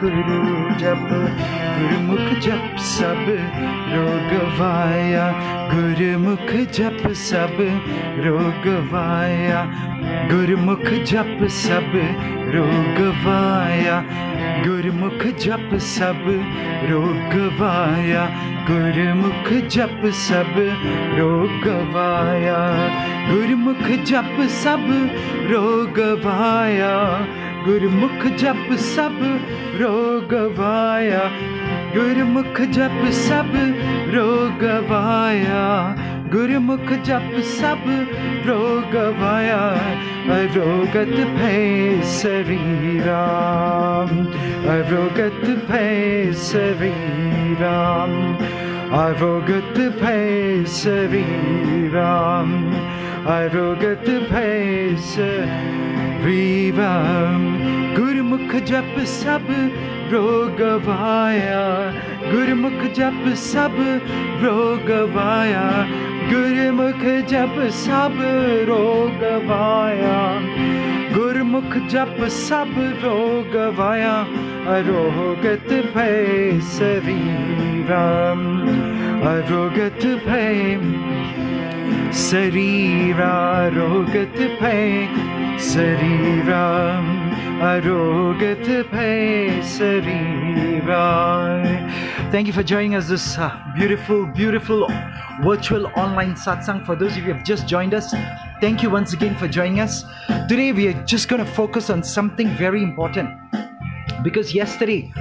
गुरु जप, गुरमुख जप सब रोग वाया, गुरुमुख जप सब रोग वाया, गुरमुख जप सब रोग वाया, गुरमुख जप सब रोग वाया, गुरमुख जप सब रोग वाया, गुरुमुख जप सब रोग वाया गुरुमुख जप सब रोगवाया गुरुमुख जप सब रोगवाया गुरुमुख जप सब रोगवाया अरोगत भय शरीराम। अरोगत भय शरीराम। अरोगत भय शरीराम। अरोगत भय गुरुमुख जप सब रोगवाया। गुरुमुख जप सब रोगवाया। गुरुमुख जप सब रोगवाया। गुरुमुख जप सब रोगवाया। अरोगत भय शरीरम अरोगत भय शरीरा रोगत भय शरीरम अरोगत भय शरीरा Thank you for joining us this uh, beautiful, beautiful virtual online satsang. For those of you who have just joined us, thank you once again for joining us. Today we are just going to focus on something very important because yesterday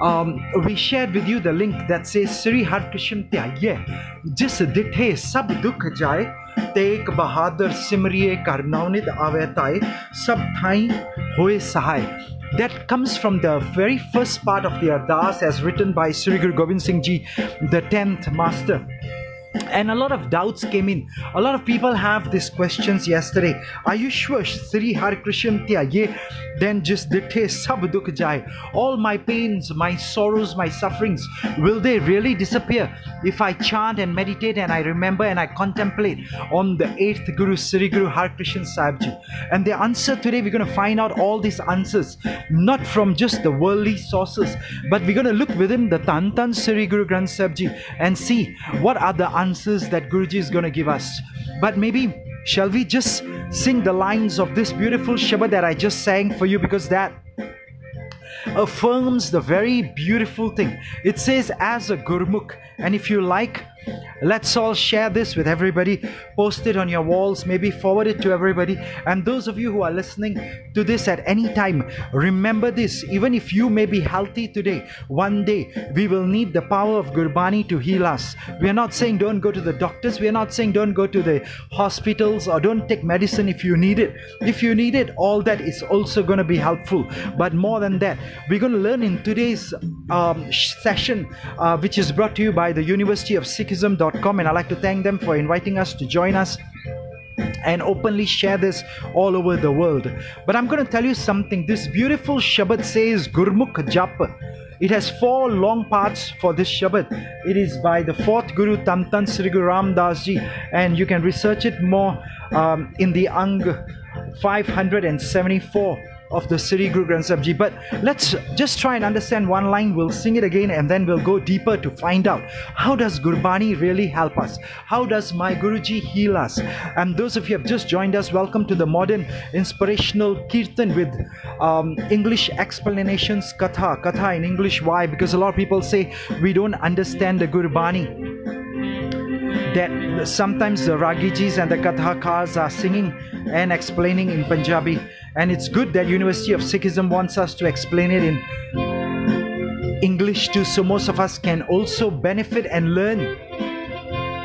um, we shared with you the link that says Sri Harkrishan Tyagye जिस दिठे सब दुख जाए तेक बहादुर सिमरिए ताए सब Thai होए सहाय that comes from the very first part of the Ardas as written by Sri Guru Gobind Singh Ji, the 10th Master. And a lot of doubts came in. A lot of people have these questions yesterday. Are you sure Sri Har Krishan Ye then just dithe sab dukh jai? All my pains, my sorrows, my sufferings, will they really disappear if I chant and meditate and I remember and I contemplate on the eighth Guru Sri Guru Har Krishan Sahib Ji? And the answer today, we're going to find out all these answers, not from just the worldly sources, but we're going to look within the Tantan Sri Guru Granth Sahib Ji and see what are the answers that Guruji is going to give us. But maybe shall we just sing the lines of this beautiful Shabad that I just sang for you because that affirms the very beautiful thing. It says, as a Gurmukh, and if you like, let's all share this with everybody, post it on your walls, maybe forward it to everybody. And those of you who are listening to this at any time, remember this even if you may be healthy today, one day we will need the power of Gurbani to heal us. We are not saying don't go to the doctors, we are not saying don't go to the hospitals or don't take medicine if you need it. If you need it, all that is also going to be helpful. But more than that, we're going to learn in today's um, session, uh, which is brought to you by the University of Sikhism.com, and I'd like to thank them for inviting us to join us and openly share this all over the world. But I'm going to tell you something. This beautiful Shabad says Gurmukh Jap. It has four long parts for this Shabad. It is by the fourth Guru Tantan Sri Guru Ram Das Ji, and you can research it more um, in the Ang 574 of the Sri Guru Granth Sahib Ji. But let's just try and understand one line. We'll sing it again and then we'll go deeper to find out how does Gurbani really help us? How does my Guruji heal us? And those of you who have just joined us, welcome to the modern inspirational Kirtan with um, English explanations, Katha. Katha in English. Why? Because a lot of people say we don't understand the Gurbani that sometimes the Ragijis and the Kathakars are singing and explaining in Punjabi. And it's good that University of Sikhism wants us to explain it in English too, so most of us can also benefit and learn.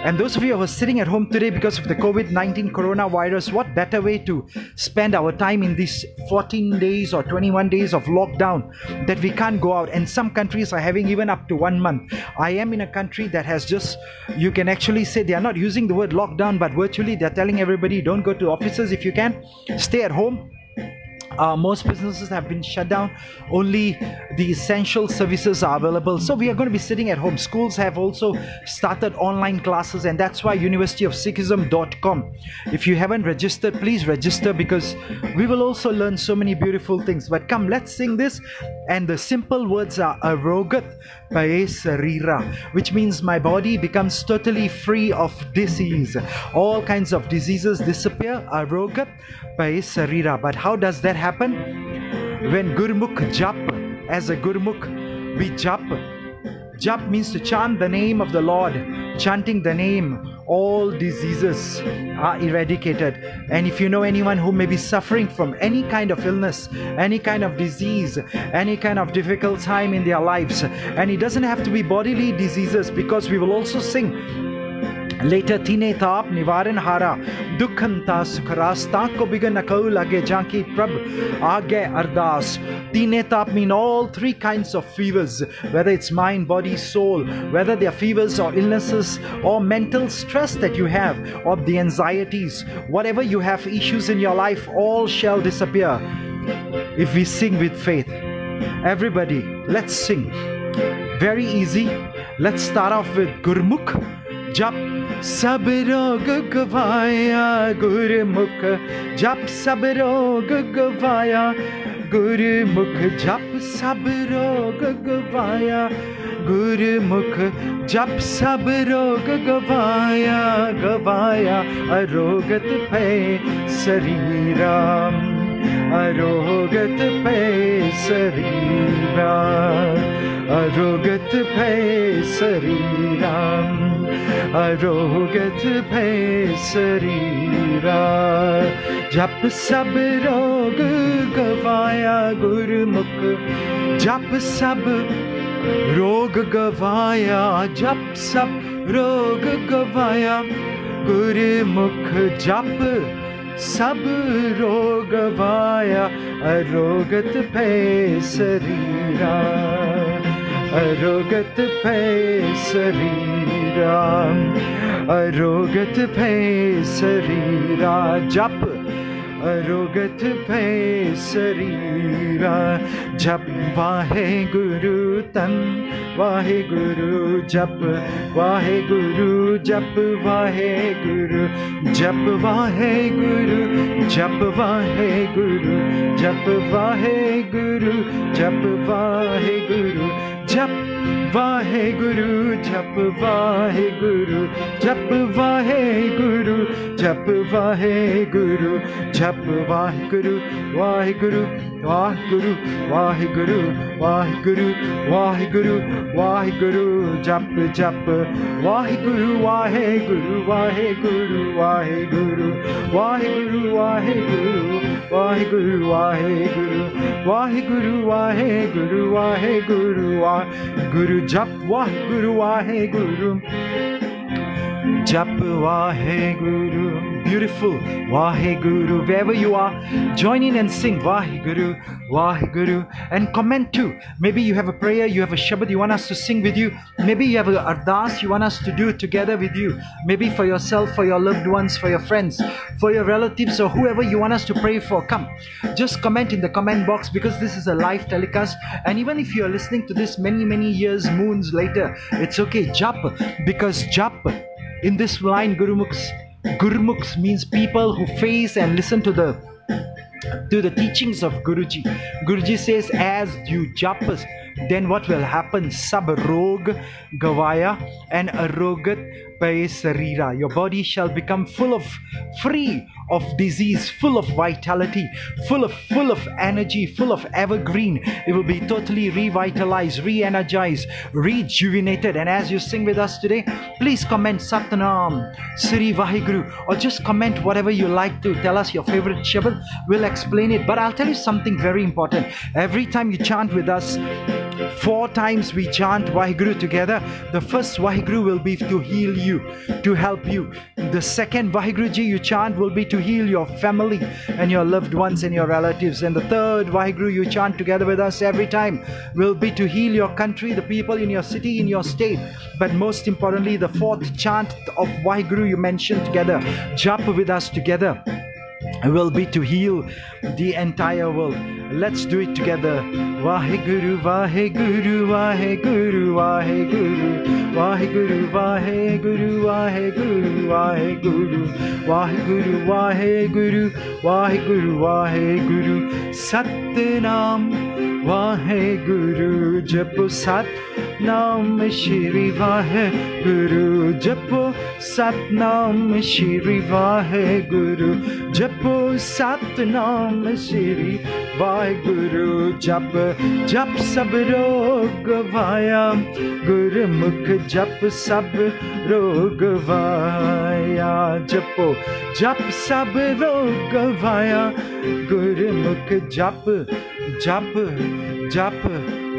And those of you who are sitting at home today because of the COVID 19 coronavirus, what better way to spend our time in these 14 days or 21 days of lockdown that we can't go out? And some countries are having even up to one month. I am in a country that has just, you can actually say they are not using the word lockdown, but virtually they're telling everybody don't go to offices if you can, stay at home uh, most businesses have been shut down. Only the essential services are available. So we are going to be sitting at home. Schools have also started online classes, and that's why University of Sikhism.com. If you haven't registered, please register because we will also learn so many beautiful things. But come, let's sing this. And the simple words are Arogat Sarira, which means my body becomes totally free of disease. All kinds of diseases disappear. Arogat Pae Sarira. But how does that happen? When Gurmukh Jap, as a Gurmukh, we Jap. Jap means to chant the name of the Lord. Chanting the name, all diseases are eradicated. And if you know anyone who may be suffering from any kind of illness, any kind of disease, any kind of difficult time in their lives, and it doesn't have to be bodily diseases because we will also sing later tine taap nivaran hara dukhanta sukharasta ko akau lage janki prab age ardas. Tine taap mean all three kinds of fevers whether it's mind body soul whether they are fevers or illnesses or mental stress that you have or the anxieties. Whatever you have issues in your life all shall disappear. If we sing with faith. Everybody let's sing. Very easy. Let's start off with gurmukh jap ਸਭ ਰੋਗ ਗਵਾਇਆ, ਗੁਰਮੁਖ ਜਪ ਸਭ ਰੋਗ ਗਵਾਇਆ, ਗੁਰਮੁਖ ਜਪ ਸਭ ਰੋਗ ਗਵਾਇਆ, ਗੁਰਮੁਖ ਜਪ ਸਭ ਰੋਗ ਗਵਾਇਆ ਗਵਾਇਆ ਅਰੋਗਤ ਭੈ ਸਰੀਰਾ। ਅਰੋਗਤ ਪੈ ਸਰੀਰਾ ਅਰੋਗਤ ਪੈ ਸਰੀਰਾ ਅਰੋਗਤ ਪੈ ਸਰੀਰਾ ਜਪ ਸਭ ਰੋਗ ਗਵਾਇਆ ਗੁਰਮੁਖ ਜਪ ਸਭ ਰੋਗ ਗਵਾਇਆ ਜਪ ਸਭ ਰੋਗ ਗਵਾਇਆ ਗੁਰਮੁਖ ਜਪ सब रोग वाया अरोगत पे शरीरा। अरोगत पे शरीरा। अरोगत पे शरीरा। जप। अरोगत भय शरीरा। जप वाहे गुरु तन, वाहे गुरु जप, वाहे गुरु जप, वाहे गुरु जप, वाहे गुरु जप, वाहे गुरु जप, वाहे गुरु जप, वाहे गुरु जप। ਵਾਹਿਗੁਰੂ ਜਪ ਵਾਹਿਗੁਰੂ ਜਪ ਵਾਹਿਗੁਰੂ ਜਪ ਵਾਹਿਗੁਰੂ ਜਪ ਵਾਹਿਗੁਰੂ ਵਾਹਿਗੁਰੂ ਵਾਹਿਗੁਰੂ ਵਾਹਿਗੁਰੂ ਵਾਹਿਗੁਰੂ ਵਾਹਿਗੁਰੂ ਵਾਹਿਗੁਰੂ ਜਪ ਜਪ Waheguru Waheguru Waheguru Waheguru Waheguru Waheguru Waheguru, Waheguru, Waheguru, Waheguru, Waheguru, Waheguru, Jap, Waheguru, Waheguru, Jap, Waheguru, Waheguru, Waheguru, Waheguru, Waheguru, Waheguru, Waheguru, Waheguru, Waheguru, Waheguru, Waheguru, Waheguru, Waheguru, beautiful. Waheguru, wherever you are, join in and sing Waheguru, Waheguru, and comment too. Maybe you have a prayer, you have a Shabad you want us to sing with you. Maybe you have a Ardas you want us to do together with you. Maybe for yourself, for your loved ones, for your friends, for your relatives, or whoever you want us to pray for. Come, just comment in the comment box because this is a live telecast. And even if you are listening to this many, many years, moons later, it's okay. Japa, because japa, in this line, Guru Gurumukh's gurumukhs means people who face and listen to the to the teachings of guruji. Guruji says as you jap then what will happen? Sab rog gavaya and arogat by sarira your body shall become full of free of disease full of vitality full of full of energy full of evergreen it will be totally revitalized re-energized rejuvenated and as you sing with us today please comment satnam sri vaheguru or just comment whatever you like to tell us your favorite shabad we'll explain it but i'll tell you something very important every time you chant with us four times we chant Vaheguru together. The first Vaheguru will be to heal you, to help you. The second Vaheguruji you chant will be to heal your family and your loved ones and your relatives. And the third Vaheguru you chant together with us every time will be to heal your country, the people in your city, in your state. But most importantly, the fourth chant of Vaheguru you mentioned together, japa with us together will be to heal the entire world. Let's do it together. Waheguru, Waheguru, Waheguru, Waheguru, Waheguru, Waheguru, Waheguru, Waheguru, Waheguru, Waheguru, Waheguru, Waheguru, Satnam, Waheguru, Japo Sat Nam Shri Waheguru, Japo Sat Nam Shri Waheguru, Japo Sat Nam Shri Waheguru. Waheguru, जप जप सब रोग via. गुरमुख जप सब रोग via. जपो, जप सब रोग वाया। गुरुमुख जप जप जप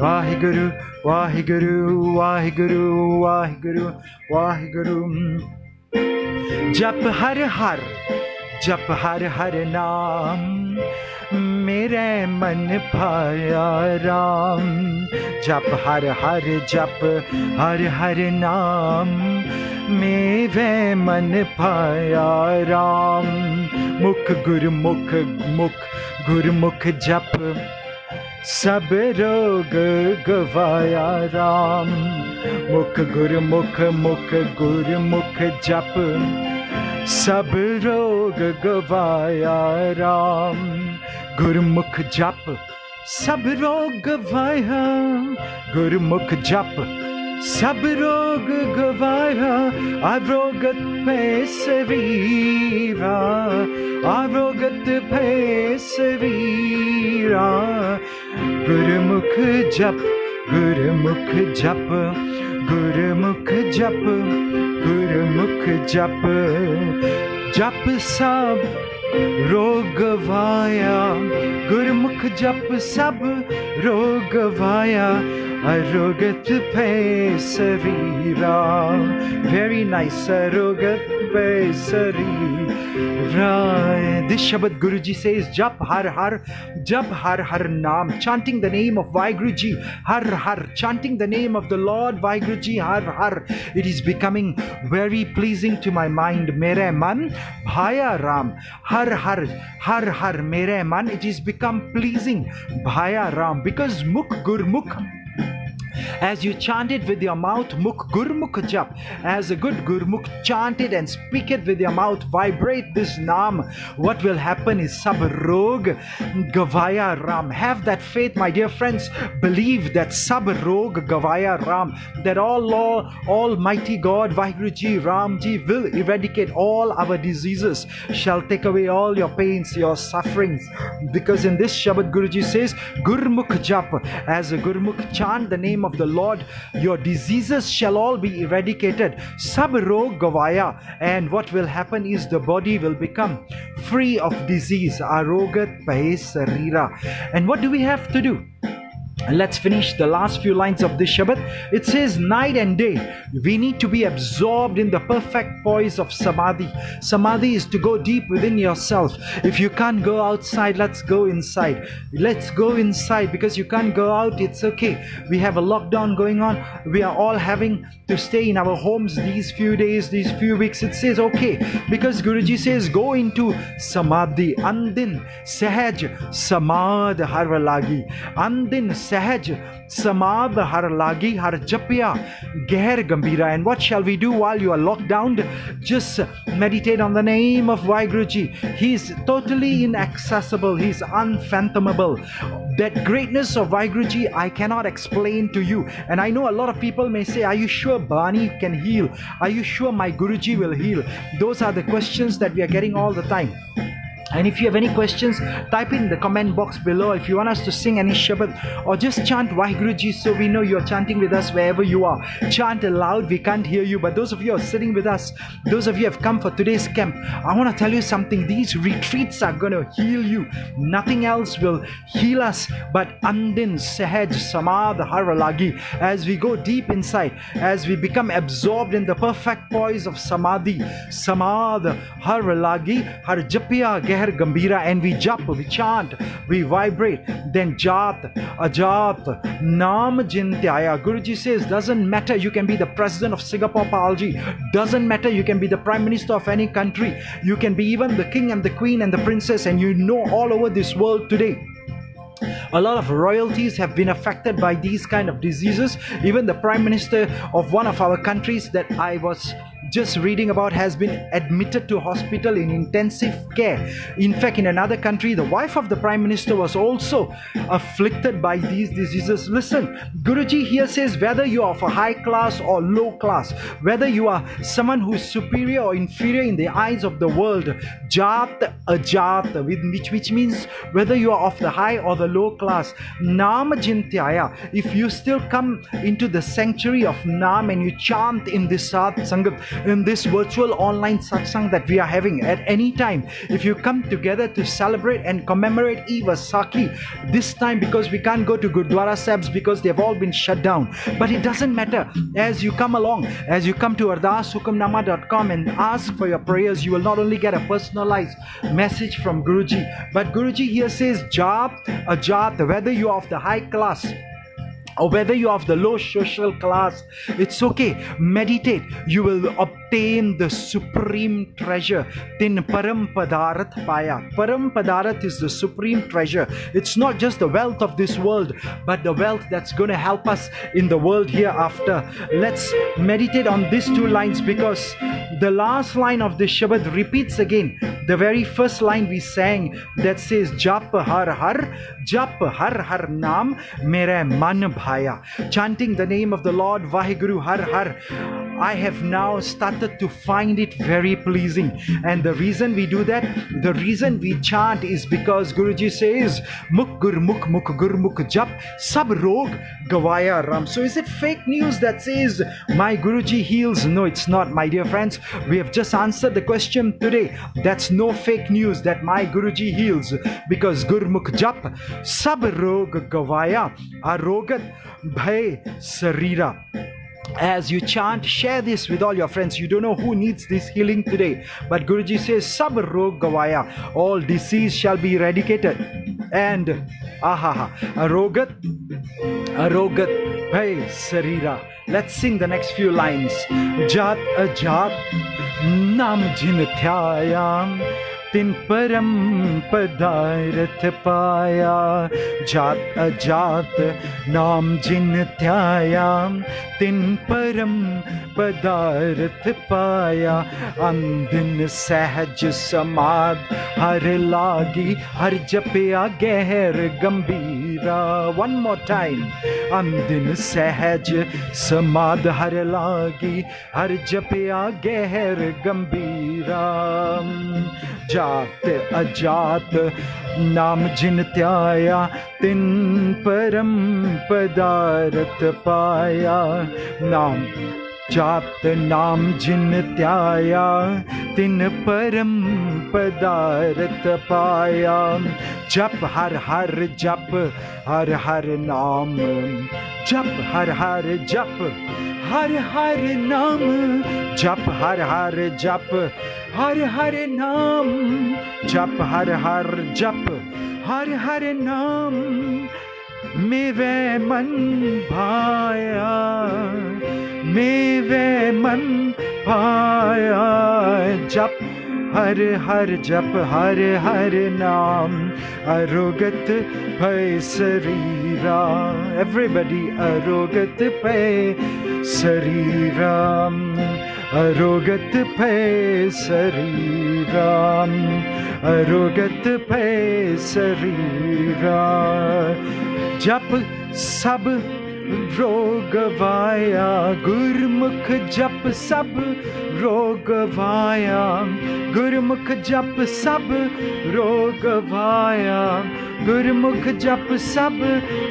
वाहिगुरु वाहिगुरु वाहिगुरु वाहिगुरु वाहिगुरु। जप हर हर, जप हर हर नाम, मेरे मन भाया राम। जप हर हर, जप हर हर नाम, मेरे मन भाया राम। मुख गुरमुख मुख गुरमुख जप ਸਭ ਰੋਗ ਗਵਾਇਆ ਰਾਮ। ਮੁਖ ਗੁਰਮੁਖ ਮੁਖ ਗੁਰਮੁਖ ਜਪ। ਸਭ ਰੋਗ ਗਵਾਇਆ ਰਾਮ। ਗੁਰਮੁਖ ਜਪ, ਸਭ ਰੋਗ ਗਵਾਇਆ। ਗੁਰਮੁਖ ਜਪ सब रोग गवाया आरोगत पैसवीरा आरोगत पैसवीरा। गुरमुख जप गुरमुख जप गुरमुख जप गुरमुख जप। जप सब रोगवाया गुरमुख जप सब रोगवाया अरुगत पे सरीरा वेरी नाइस अरुगत पे सरीरा। This Shabad Guruji says Jap Har Har Jap Har Har naam, chanting the name of Vaigruji Har Har chanting the name of the Lord Vaigruji Har Har it is becoming very pleasing to my mind Mere Man Bhaya Ram Har Har Har Har Mere Man it is become pleasing Bhaya Ram because Mukh Gurmukh as you chant it with your mouth, mukh gurmukh jap. As a good gurmukh chant it and speak it with your mouth, vibrate this naam. What will happen is sab rog gavaya ram. Have that faith, my dear friends. Believe that sab rog gavaya ram. That all law, Almighty God, Vahiguruji, Ramji will eradicate all our diseases, shall take away all your pains, your sufferings. Because in this Shabad Guruji says, Gurmukh jap. As a Gurmukh chant the name of the Lord, your diseases shall all be eradicated. Sab rog gavaya. And what will happen is the body will become free of disease. Arogat pahe sarira. And what do we have to do? Let's finish the last few lines of this Shabad. It says, Night and day, we need to be absorbed in the perfect poise of Samadhi. Samadhi is to go deep within yourself. If you can't go outside, let's go inside. Let's go inside because you can't go out, it's okay. We have a lockdown going on. We are all having to stay in our homes these few days, these few weeks. It says, okay, because Guruji says, go into Samadhi. Andin, Sahaj, Samad Harvalagi. Andin, सहज समाध हर लागी हर जपिया गहर gambira and what shall we do while you are locked down just meditate on the name of Vaiguruji he is totally inaccessible he is unfathomable that greatness of Vaiguruji I cannot explain to you and I know a lot of people may say are you sure Bani can heal are you sure my Guruji will heal those are the questions that we are getting all the time And if you have any questions, type in the comment box below. If you want us to sing any Shabad or just chant Vahiguruji so we know you're chanting with us wherever you are. Chant aloud, we can't hear you. But those of you who are sitting with us, those of you have come for today's camp, I want to tell you something. These retreats are going to heal you. Nothing else will heal us but Andin Sahaj Samad Haralagi. As we go deep inside, as we become absorbed in the perfect poise of Samadhi, Samad Haralagi, Harjapya Gambira, and we jump, we chant, we vibrate. Then Jat, Ajat, Nam Jintyaya. Guruji says, doesn't matter, you can be the president of Singapore Palji, doesn't matter, you can be the prime minister of any country, you can be even the king and the queen and the princess, and you know all over this world today a lot of royalties have been affected by these kind of diseases even the prime minister of one of our countries that i was just reading about has been admitted to hospital in intensive care. In fact, in another country, the wife of the prime minister was also afflicted by these diseases. Listen, Guruji here says whether you are of a high class or low class, whether you are someone who is superior or inferior in the eyes of the world, Jat Ajat, which, which means whether you are of the high or the low class, Nam Jintyaya, if you still come into the sanctuary of Nam and you chant in this Sat Sangam, in this virtual online satsang that we are having at any time. If you come together to celebrate and commemorate Vaisakhi, this time because we can't go to Gurdwara Sahibs because they've all been shut down. But it doesn't matter. As you come along, as you come to ardashukamnama.com and ask for your prayers, you will not only get a personalized message from Guruji, but Guruji here says, Jat, Ajat, whether you are of the high class or whether you're of the low social class, it's okay. Meditate. You will obtain the supreme treasure. Tin Param Padarat Paya. Param Padarat is the supreme treasure. It's not just the wealth of this world, but the wealth that's going to help us in the world hereafter. Let's meditate on these two lines because the last line of the Shabad repeats again the very first line we sang that says Jap Har Har, Jap Har Har Nam, Mere Man Bhaya. Chanting the name of the Lord Vaheguru Har Har. I have now started to find it very pleasing. And the reason we do that, the reason we chant is because Guruji says, Muk Gur Muk Muk Gur Muk Jap Sab Rog Gavaya Ram. So is it fake news that says my Guruji heals? No, it's not, my dear friends. We have just answered the question today. That's no fake news that my Guruji heals because Gurmukh Jap Sab Rog Gavaya Arogat Bhay Sarira as you chant, share this with all your friends. You don't know who needs this healing today. But Guruji says, Sab rog gavaya, all disease shall be eradicated. And ahaha, arogat, arogat, bhay sarira. Let's sing the next few lines. Jat ajat, nam jin. तिन परम पदारथ पाया, जात अजात नाम जिन ध्याया तिन परम पदारथ पाया। अंदिन सहज समाध हर लागी, हर जपया गहर गंभीरा। वन मोर टाइम अंदिन सहज समाध हर लागी, हर जपया गहर गंभीरा। जात अजात, नाम जिन त्याया, तिन परम पदारथ पाया। नाम जात, नाम जिन त्याया, तिन परम पदारथ पाया। जप हर हर जप, हर हर नाम। जप हर हर जप हर हर नाम, जप हर हर जप, हर हर नाम, जप हर हर जप, हर हर नाम, मेवे मन भाया, मेवे मन भाया, जप हर हर जप, हर हर नाम, अरोगत भय शरीरा। एवरीबडी अरोगत भय शरीरा। अरोगत भय शरीरा। अरोगत भय शरीरा। जप सब रोगवाया गुरमुख जप सब रोगवाया गुरमुख जप सब रोगवाया गुरमुख जप सब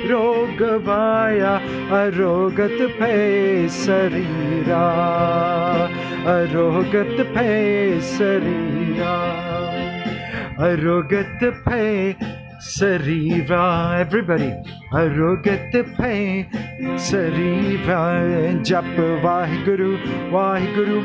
रोगवाया अरोगत भय शरीरा, अरोगत भय शरीरा, अरोगत भय Sariva, everybody, Arugat Pai, Sariva, Jap Vahiguru, Vahiguru,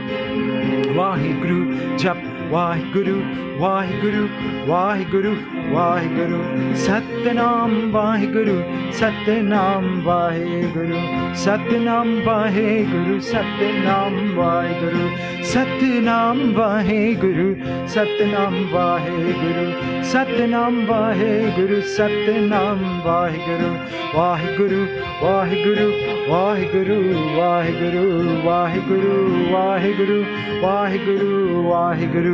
Vahiguru, japa. Waheguru Waheguru Waheguru Waheguru Satnam Waheguru Satnam Waheguru Satnam Waheguru Satnam Waheguru Satnam Waheguru Satnam Waheguru Satnam Waheguru Satnam Waheguru Waheguru Waheguru Waheguru Waheguru Waheguru Waheguru Waheguru Waheguru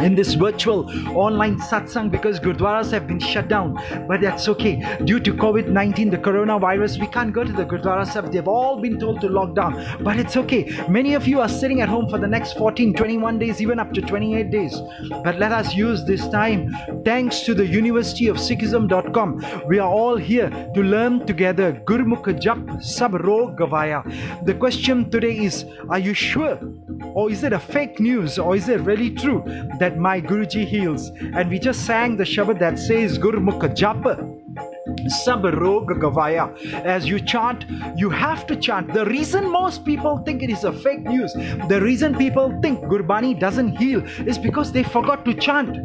in this virtual online satsang because gurdwaras have been shut down. But that's okay. Due to covid-19 the coronavirus we can't go to the gurdwaras they've all been told to lock down. But it's okay. Many of you are sitting at home for the next 14 21 days even up to 28 days. But let us use this time. Thanks to the university of sikhism.com we are all here to learn together. Gurmukh jap sab rog gavaya. The question today is are you sure? Or is it a fake news? Or is it really true that my Guruji heals? And we just sang the Shabad that says Gurmukha Japa. Sab rog gavaya. As you chant, you have to chant. The reason most people think it is a fake news, the reason people think Gurbani doesn't heal is because they forgot to chant.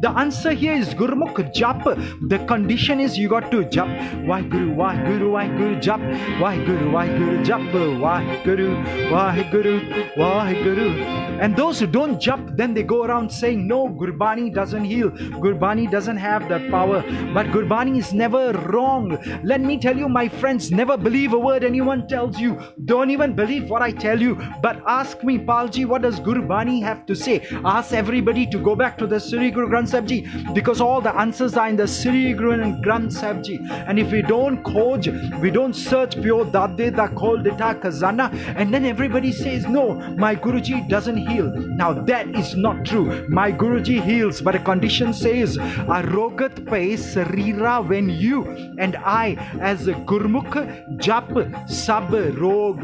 The answer here is Gurmukh Jap. The condition is you got to jap. Why Guru, why Guru, why Guru Jap. Why Guru, why Guru Jap. Why Guru, why Guru, why Guru. And those who don't jap, then they go around saying, No, Gurbani doesn't heal. Gurbani doesn't have that power. But Gurbani is never wrong. Let me tell you, my friends, never believe a word anyone tells you. Don't even believe what I tell you. But ask me, Palji, what does Gurbani have to say? Ask everybody to go back to the Sri Guru Granth Sahib Ji because all the answers are in the Sri Granth Sahib Ji. And if we don't khoj, we don't search pure Dade da khol dita khazana, and then everybody says, No, my Guruji doesn't heal. Now that is not true. My Guruji heals, but a condition says, Arogat pay sarira when you and I, as a Gurmukh, jap sab rog,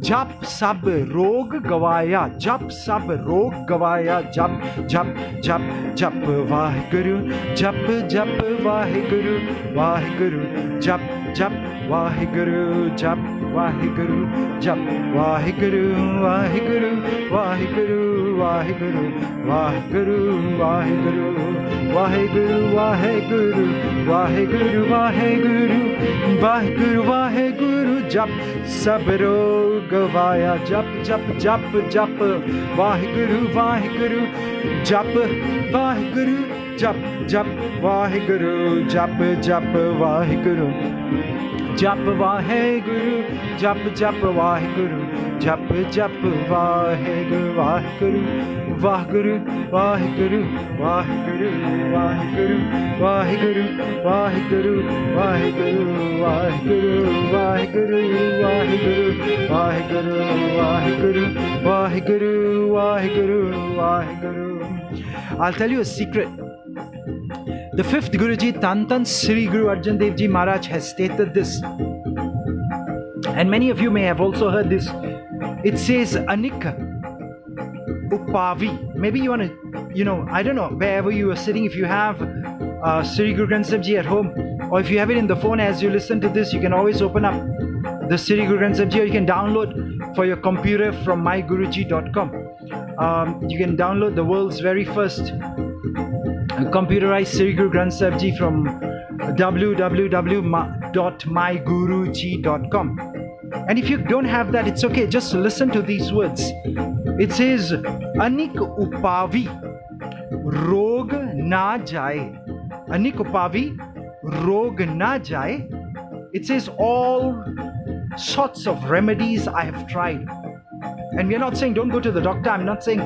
jap sab rog gavaya, jap sab rog gavaya, jap, jap, jap, jap, Waheguru ਜਪ ਜਪ ਵਾਹਿਗੁਰੂ ਵਾਹਿਗੁਰੂ ਜਪ ਜਪ ਵਾਹਿਗੁਰੂ ਜਪ ਵਾਹਿਗੁਰੂ ਜਪ Waheguru Waheguru Waheguru Vaheguru, Vaheguru, Vaheguru, Vaheguru, Vaheguru, Vaheguru, Vaheguru, Vaheguru, Vaheguru, Vaheguru, jap, sabro gavaya, jap, jap, jap, jap, Vaheguru, Vaheguru, jap, Vaheguru, ਜਪ ਜਪ ਵਾਹਿਗੁਰੂ ਜਪ ਜਪ ਵਾਹਿਗੁਰੂ ਜਪ ਵਾਹਿਗੁਰੂ ਜਪ ਜਪ ਵਾਹਿਗੁਰੂ ਜਪ ਜਪ Waheguru Waheguru Waheguru Waheguru Waheguru Waheguru Waheguru Waheguru Waheguru Waheguru Waheguru Waheguru Waheguru Waheguru Waheguru Waheguru Waheguru I'll tell you a secret The fifth Guruji, Tantan Sri Guru Arjan Dev Ji Maharaj, has stated this. And many of you may have also heard this. It says Anika Upavi. Maybe you want to, you know, I don't know, wherever you are sitting, if you have uh, Sri Guru Granth Sahib Ji at home, or if you have it in the phone as you listen to this, you can always open up the Sri Guru Granth Sahib Ji, or you can download for your computer from myguruji.com. Um, you can download the world's very first computerized Sri Guru Granth Sahib Ji from www.myguruji.com And if you don't have that, it's okay. Just listen to these words. It says, Anik upavi rog na jaye. Anik upavi rog na jaye. It says all sorts of remedies I have tried. And we're not saying don't go to the doctor. I'm not saying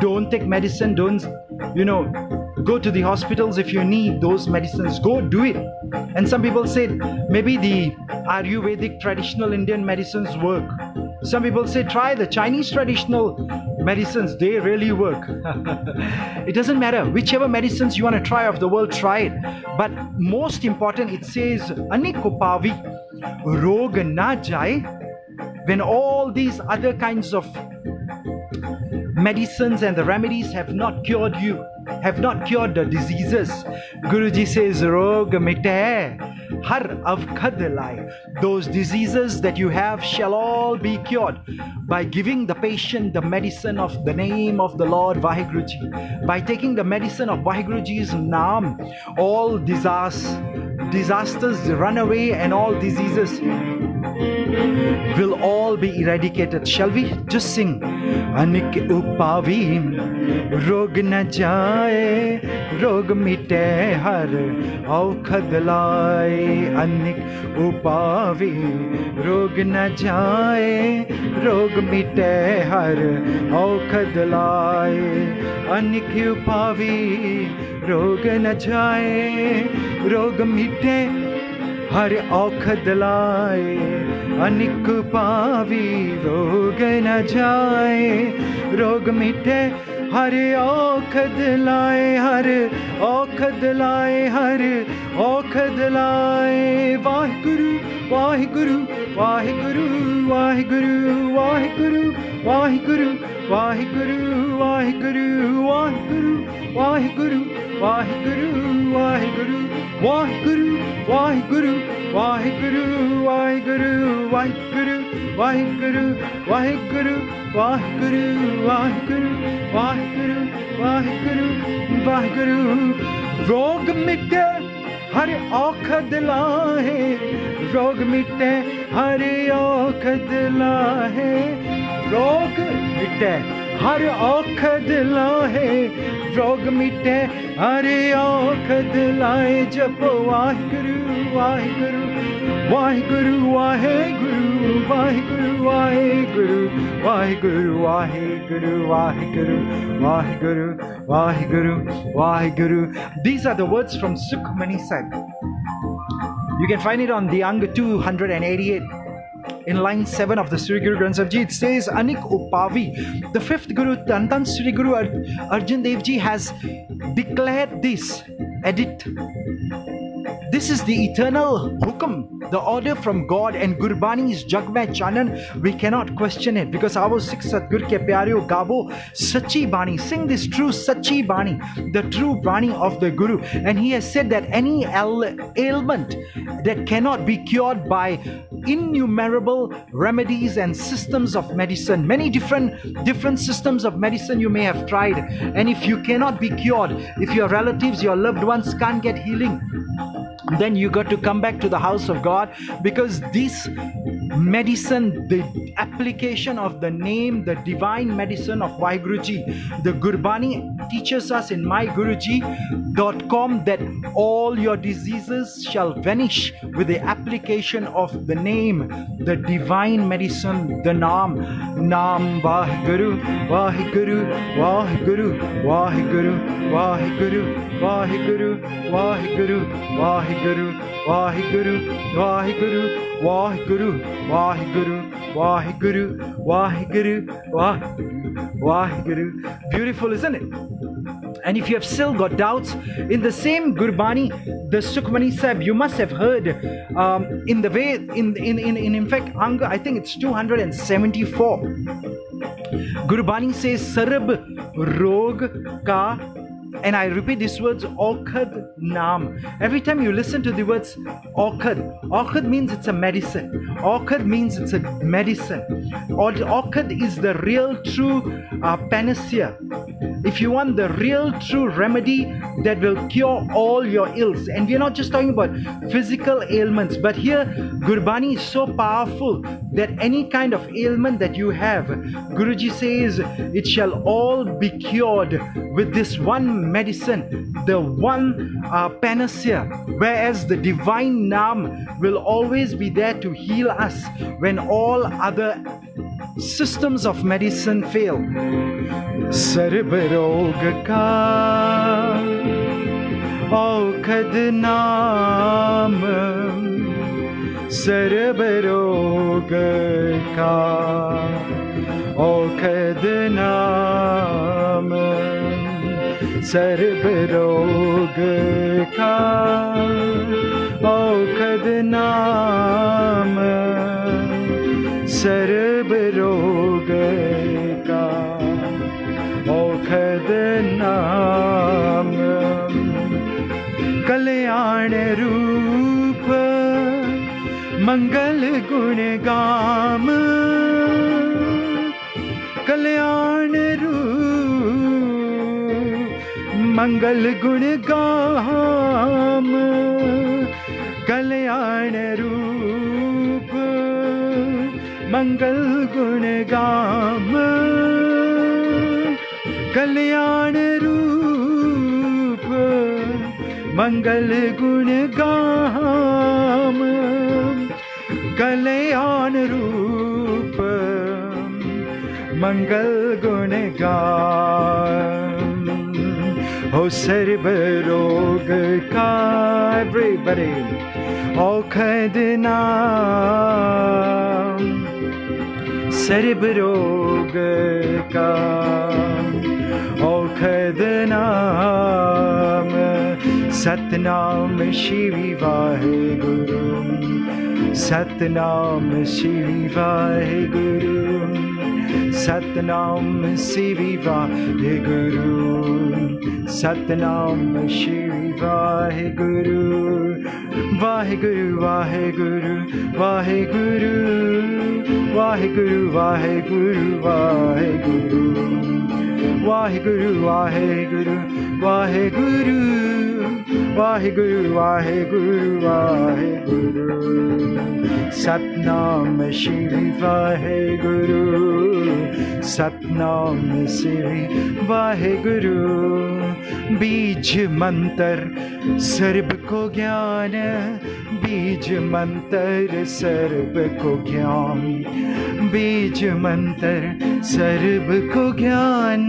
don't take medicine. Don't, you know, go to the hospitals if you need those medicines. Go do it. And some people said maybe the Ayurvedic traditional Indian medicines work. Some people say try the Chinese traditional medicines, they really work. it doesn't matter. Whichever medicines you want to try of the world, try it. But most important, it says Anikopavi Rog na jai when all these other kinds of medicines and the remedies have not cured you, have not cured the diseases. Guruji says, Rog mite, har avkhad lai. Those diseases that you have shall all be cured by giving the patient the medicine of the name of the Lord Vaheguruji. By taking the medicine of Vaheguruji's Naam, all disasters, disasters run away and all diseases will all be eradicated. Shall we just sing? Anik upavi रोग न जाए, रोग मिटे हर औखद लाए। अनिक उपावी, रोग न जाए, रोग मिटे हर औखद लाए। अनिक उपावी, रोग न जाए, रोग मिटे हर औखद लाए। अनिक पावी रोग न जाए, रोग मिटे ਹਰ ਔਖਦ ਲਾਏ, ਹਰ ਔਖਦ ਲਾਏ, ਹਰ ਔਖਦ ਲਾਏ। ਵਾਹਿਗੁਰੂ ਵਾਹਿਗੁਰੂ ਵਾਹਿਗੁਰੂ ਵਾਹਿਗੁਰੂ ਵਾਹਿਗੁਰੂ ਵਾਹਿਗੁਰੂ ਵਾਹਿਗੁਰੂ ਵਾਹਿਗੁਰੂ ਵਾਹਿਗੁਰੂ। ਵਾਹਿਗੁਰੂ ਵਾਹਿਗੁਰੂ ਵਾਹਿਗੁਰੂ ਵਾਹਿਗੁਰੂ ਵਾਹਿਗੁਰੂ ਵਾਹਿਗੁਰੂ ਵਾਹਿਗੁਰੂ ਵਾਹਿਗੁਰੂ ਵਾਹਿਗੁਰੂ ਵਾਹਿਗੁਰੂ ਵਾਹਿਗੁਰੂ ਵਾਹਿਗੁਰੂ ਵਾਹਿਗੁਰੂ ਵਾਹਿਗੁਰੂ ਵਾਹਿਗੁਰੂ ਰੋਗ ਮਿਟੇ ਹਰ ਔਖ ਦਿਲਾਹੇ ਰੋਗ ਮਿਟੇ ਹਰ ਔਖ ਦਿਲਾਹੇ ਰੋਗ ਮਿਟੇ ਹਰ ਔਖ ਦਿਲਾਏ ਰੋਗ ਮਿਟੇ ਹਰੇ ਔਖ ਦਿਲਾਏ ਜਪੋ Waheguru Waheguru Waheguru Waheguru Waheguru Waheguru Waheguru Waheguru Waheguru Waheguru Waheguru Waheguru these are the words from Sukhmani Sahib you can find it on the Anga 288 in line 7 of the Sri Guru Granth Sahib Ji, it says Anik Upavi. The fifth Guru, Tantan Sri Guru Arjan Dev Ji has declared this edit. This is the eternal hukum, the order from God, and Gurbani is Jagmay Chanan. We cannot question it because our Sikh Sadgur ke pyareo gabo Sachi Bani. Sing this true Sachi Bani, the true Bani of the Guru. And he has said that any ailment that cannot be cured by innumerable remedies and systems of medicine many different different systems of medicine you may have tried and if you cannot be cured if your relatives your loved ones can't get healing then you got to come back to the house of God because this medicine, the application of the name, the divine medicine of Vaheguruji, the Gurbani teaches us in myguruji.com that all your diseases shall vanish with the application of the name, the divine medicine, the Naam. Naam Vaheguru, Vaheguru, Vaheguru, Vaheguru, Vaheguru, Vaheguru, Vaheguru, Vaheguru. Vaheguru, Vaheguru, Vaheguru, Vaheguru, Vaheguru, Vaheguru, Vaheguru, Vaheguru. Beautiful, isn't it? And if you have still got doubts, in the same Gurbani, the Sukhmani Sahib, you must have heard um, in the way, in, in, in, in, in fact, Anga, I think it's 274. Gurbani says, Sarab Rog Ka and I repeat these words, Okhad Nam. Every time you listen to the words Okhad, Okhad means it's a medicine. Okhad means it's a medicine. Or Okhad is the real true uh, panacea. if you want the real true remedy that will cure all your ills, and we're not just talking about physical ailments, but here Gurbani is so powerful that any kind of ailment that you have, Guruji says it shall all be cured with this one medicine, the one uh, panacea, whereas the divine Nam will always be there to heal us when all other systems of medicine fail. सर्वरोग का औखद नाम सर्वरोग का औखद नाम सर्वरोग का औखद नाम सर्वरोग का औखद नाम कल्याण रूप मंगल गुण रूप मंगल गुण गाम कल्याण रूप मंगल गुण गाम कल्याण रूप मंगल गुण गाम कल्याण रूप मंगल गुण गाम हो सर्व रोग का everybody औखद नाम सर्व रोग का औखद नाम सतनाम शिवी वाहे गुरु सतनाम शिवी वाहे Satnam Siviva He Guru. Satnam Shiva He Guru. Vaheguru Vaheguru Vaheguru Vaheguru Vaheguru Vaheguru Vaheguru Vaheguru Vaheguru Waheguru Waheguru Waheguru Satnam Shri Waheguru Satnam ਸ਼੍ਰੀ वाहेगुरु। बीज मंत्र सर्व को ज्ञान। बीज मंत्र सर्व को ज्ञान। बीज मंत्र सर्व को ज्ञान।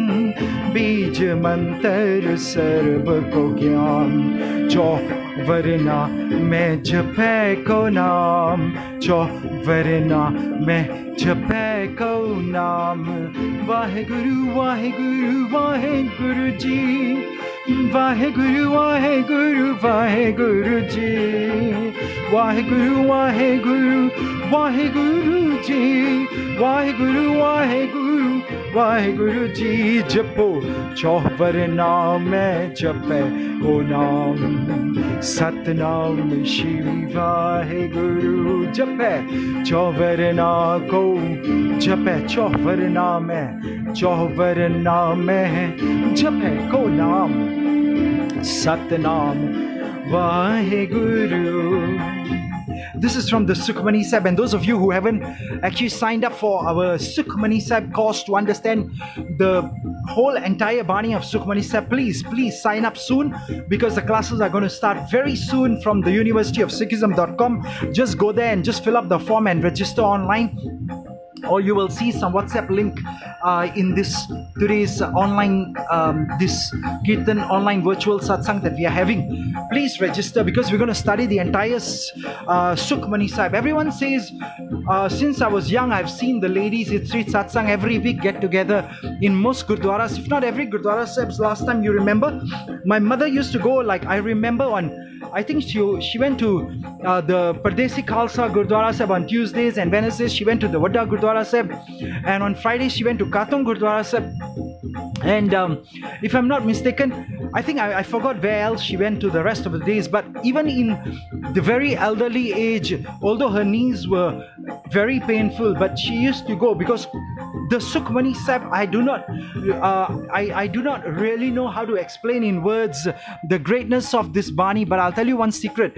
बीज मंत्र सर्व को ज्ञान। चौ वरना मैं जपै को नाम चौ वरना मैं जपै को नाम वाहे गुरु वाहे गुरु वाहे गुरु जी वाहे गुरु वाहे गुरु वाहे गुरु जी वाहे गुरु वाहे गुरु वाहे गुरु जी वाहे गुरु वाहे गुरु वाहेगुरु जी जपो। चौहर नाम जपे ओ नाम, सतनाम श्री वाहेगुरु, जपे चौहर ना को जपे चौहर नाम है चौहर नाम है, जपे को नाम? सतनाम वाहेगुरु। गुरु This is from the Sukhmani Sahib, and those of you who haven't actually signed up for our Sukhmani Sahib course to understand the whole entire Bani of Sukhmani Sahib, please, please sign up soon because the classes are going to start very soon from the University of Sikhism.com. Just go there and just fill up the form and register online or you will see some WhatsApp link uh, in this today's online um, this Kirtan online virtual satsang that we are having. Please register because we're going to study the entire uh, Sukhmani Sahib. Everyone says uh, since I was young, I've seen the ladies at Street Satsang every week get together in most gurdwaras. If not every gurdwara Sahibs, last time you remember, my mother used to go. Like I remember on, I think she she went to uh, the Pardesi Khalsa Gurdwara Sahib on Tuesdays and Wednesdays. She went to the Wadda Gurdwara Sahib, and on Fridays she went to Katong Gurdwara Sahib. And um, if I'm not mistaken, I think I, I forgot where else she went to the rest of the days. But even in the very elderly age, although her knees were very painful, but she used to go because the Sukhmani Sahib, I do not, uh, I, I do not really know how to explain in words the greatness of this Bani, but I'll tell you one secret.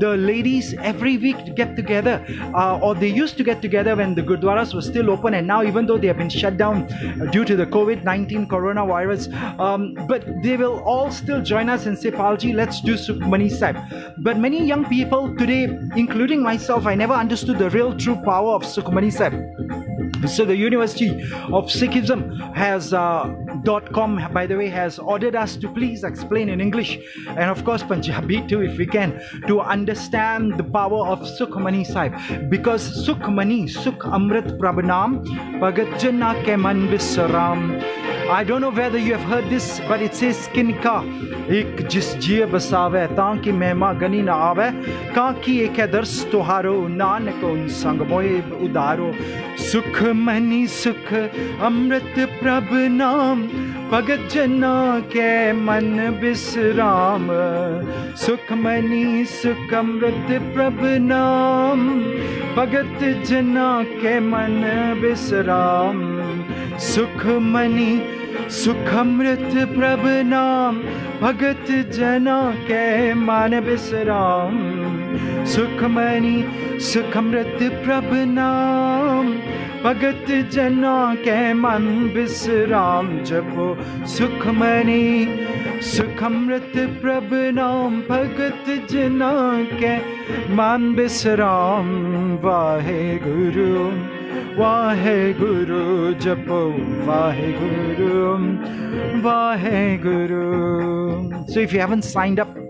The ladies every week get together, uh, or they used to get together when the Gurdwaras were still open, and now even though they have been shut down due to the COVID-19 coronavirus, um, but they will all still join us and say, Palji, let's do Sukhmani Sahib. But many young people today, including myself, I never understood the real true power of Sukhmani Sahib. So the University of Sikhism has uh, .com by the way has ordered us to please explain in English and of course Punjabi too if we can to understand the power of Sukhmani Sahib because Sukhmani Sukh Amrit Prabhanam Bhagat Jana Keman Visram I don't know whether you have heard this, but it says किनका एक जिस जिय बसावे ताकि महिमा गनी ना आवे काकी एक दर्श तुहारो नानक उन संग मोए उदारो सुख मनी सुख अमृत प्रभ नाम भगत जना के मन विश्राम सुख मनी सुख अमृत प्रभ नाम। भगत जना के मन विश्राम सुख मनी सुखमृत प्रभ नाम। भगत जना के मन विश्राम सुखमणि सुखमृत प्रभ नाम, भगत जना के मन विश्राम जपो। सुखमणि सुखमृत प्रभ नाम, भगत जना के मन विश्राम। वाहे गुरु वाहे गुरु, जपो। Wahe Guru Wahe Guru. So if you haven't signed up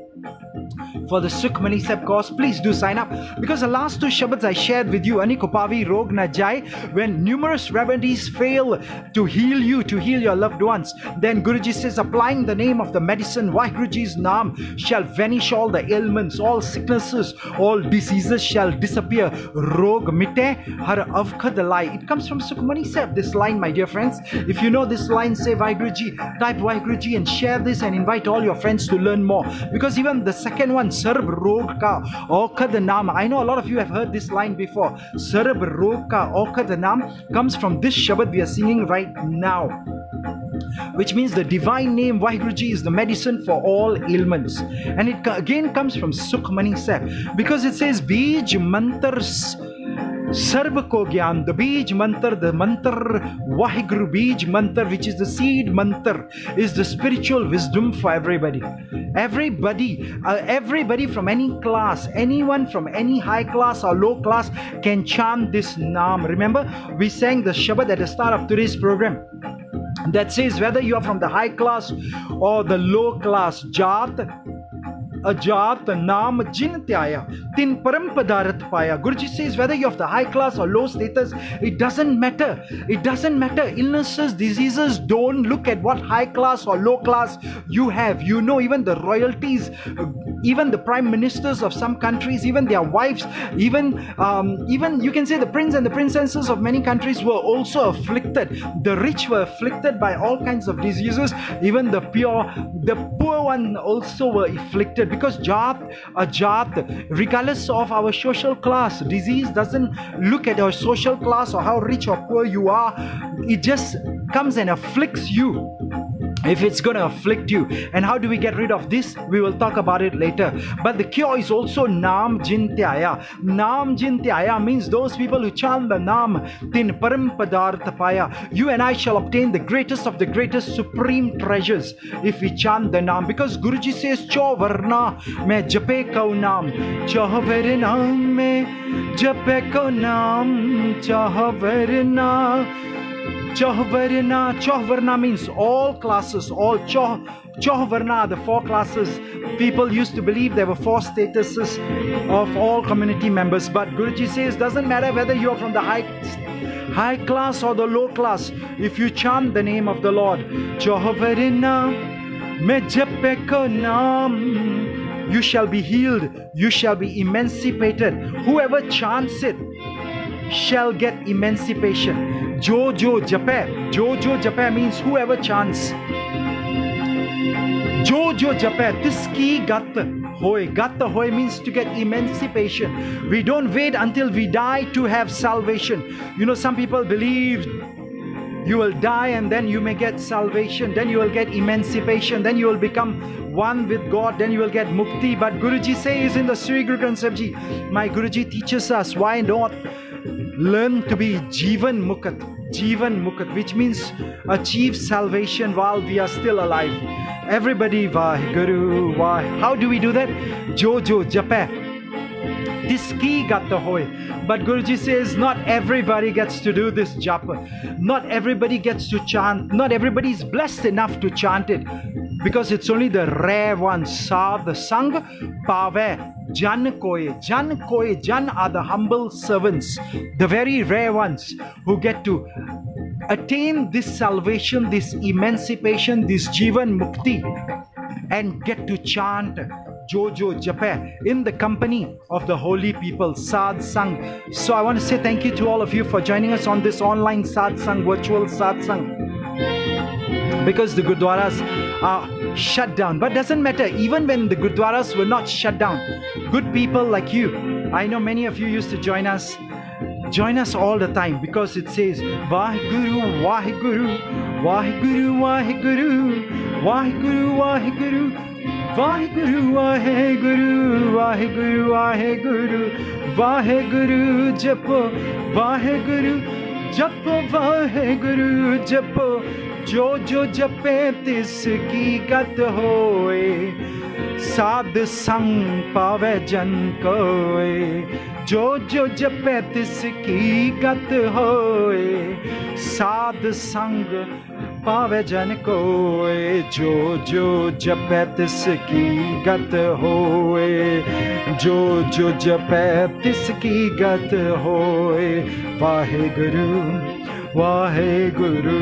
for the Sukhmani Sahib course, please do sign up because the last two Shabads I shared with you, Anikopavi Rog na Jai, when numerous remedies fail to heal you, to heal your loved ones, then Guruji says, applying the name of the medicine, Vaheguruji's Naam shall vanish all the ailments, all sicknesses, all diseases shall disappear. Rog mite har avkhad lai. It comes from Sukhmani Sahib, this line, my dear friends. If you know this line, say Vaheguruji, type Vaheguruji and share this and invite all your friends to learn more. Because even the second one, Rog Ka Aukad Naam. I know a lot of you have heard this line before. Sarb Rog Ka Aukad Naam comes from this Shabad we are singing right now. Which means the divine name Vaheguruji is the medicine for all ailments. And it again comes from Sukhmani Sahib because it says Bij Mantars Sarva ko gyan, the Bij mantra, the mantra Vaheguru Bij mantra, which is the seed mantra, is the spiritual wisdom for everybody. Everybody, uh, everybody from any class, anyone from any high class or low class can chant this Naam. Remember, we sang the Shabad at the start of today's program that says whether you are from the high class or the low class, Jat, Ajat Nam Jin Tyaya Tin Param Padarat Paya. Guruji says whether you're of the high class or low status, it doesn't matter. It doesn't matter. Illnesses, diseases don't look at what high class or low class you have. You know, even the royalties, even the prime ministers of some countries, even their wives, even um, even you can say the prince and the princesses of many countries were also afflicted. The rich were afflicted by all kinds of diseases. Even the pure, the poor one also were afflicted because jat a jat regardless of our social class disease doesn't look at our social class or how rich or poor you are. It just comes and afflicts you if it's going to afflict you. And how do we get rid of this? We will talk about it later. But the cure is also Nam Jintyaya. Nam Jintyaya means those people who chant the Nam Tin Param Padarthapaya. You and I shall obtain the greatest of the greatest supreme treasures if we chant the Nam. Because Guruji says, Cho Varna me jape kau Nam. Cho Varna me jape kau Nam. Varna. Chahvarna. Chahvarna means all classes, all Chah. Chahvarna, the four classes. People used to believe there were four statuses of all community members. But Guruji says, doesn't matter whether you're from the high high class or the low class. If you chant the name of the Lord, Chahvarna, Mejapeko Nam, you shall be healed, you shall be emancipated. Whoever chants it shall get emancipation. Jo Jo Jape. Jo Jo Jape means whoever chants. Jo Jo Jape. This ki Gat Hoy. Gat Hoy means to get emancipation. We don't wait until we die to have salvation. You know, some people believe You will die and then you may get salvation. Then you will get emancipation. Then you will become one with God. Then you will get mukti. But Guruji says in the Sri Guru Granth Sahib Ji, my Guruji teaches us why not learn to be Jivan Mukat. Jivan Mukat, which means achieve salvation while we are still alive. Everybody, Vaheguru, Vah. How do we do that? Jo Jo Got the hoy. But Guruji says not everybody gets to do this japa. Not everybody gets to chant. Not everybody is blessed enough to chant it. Because it's only the rare ones. Sa the sang pave jan koi. Jan koi. Jan are the humble servants. The very rare ones who get to attain this salvation, this emancipation, this jivan mukti and get to chant Jojo Japan in the company of the holy people, Sad Sang. So I want to say thank you to all of you for joining us on this online Sad Sang, virtual Sad Sang. Because the Gurdwaras are shut down. But doesn't matter, even when the Gurdwaras were not shut down, good people like you, I know many of you used to join us join us all the time because it says Vaheguru, Vaheguru, Vaheguru, Vaheguru, Vaheguru, Vaheguru. Waheguru Waheguru Waheguru Waheguru Waheguru ਜਪੋ ਵਾਹਿਗੁਰੂ ਜਪੋ ਵਾਹਿਗੁਰੂ ਜਪੋ। ਜੋ ਜੋ ਜਪੇ, ਤਿਸ ਕੀ ਗਤ ਹੋਏ। ਸਾਧ ਸੰਗ ਪਾਵੇ ਜਨ ਕੋਏ। ਜੋ ਜੋ ਜਪੇ, ਤਿਸ ਕੀ ਗਤ ਹੋਏ। ਸਾਧ ਸੰਗ पावे जन कोए, जो जो जपै तिसकी गत होए। जो जो जपै तिसकी गत होए। Wahe Guru Waheguru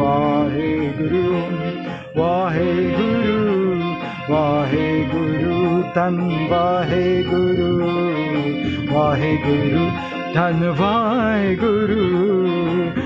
Waheguru Waheguru Wahe Guru तन वाहे गुरु वाहे गुरु, धन वाहे गुरु।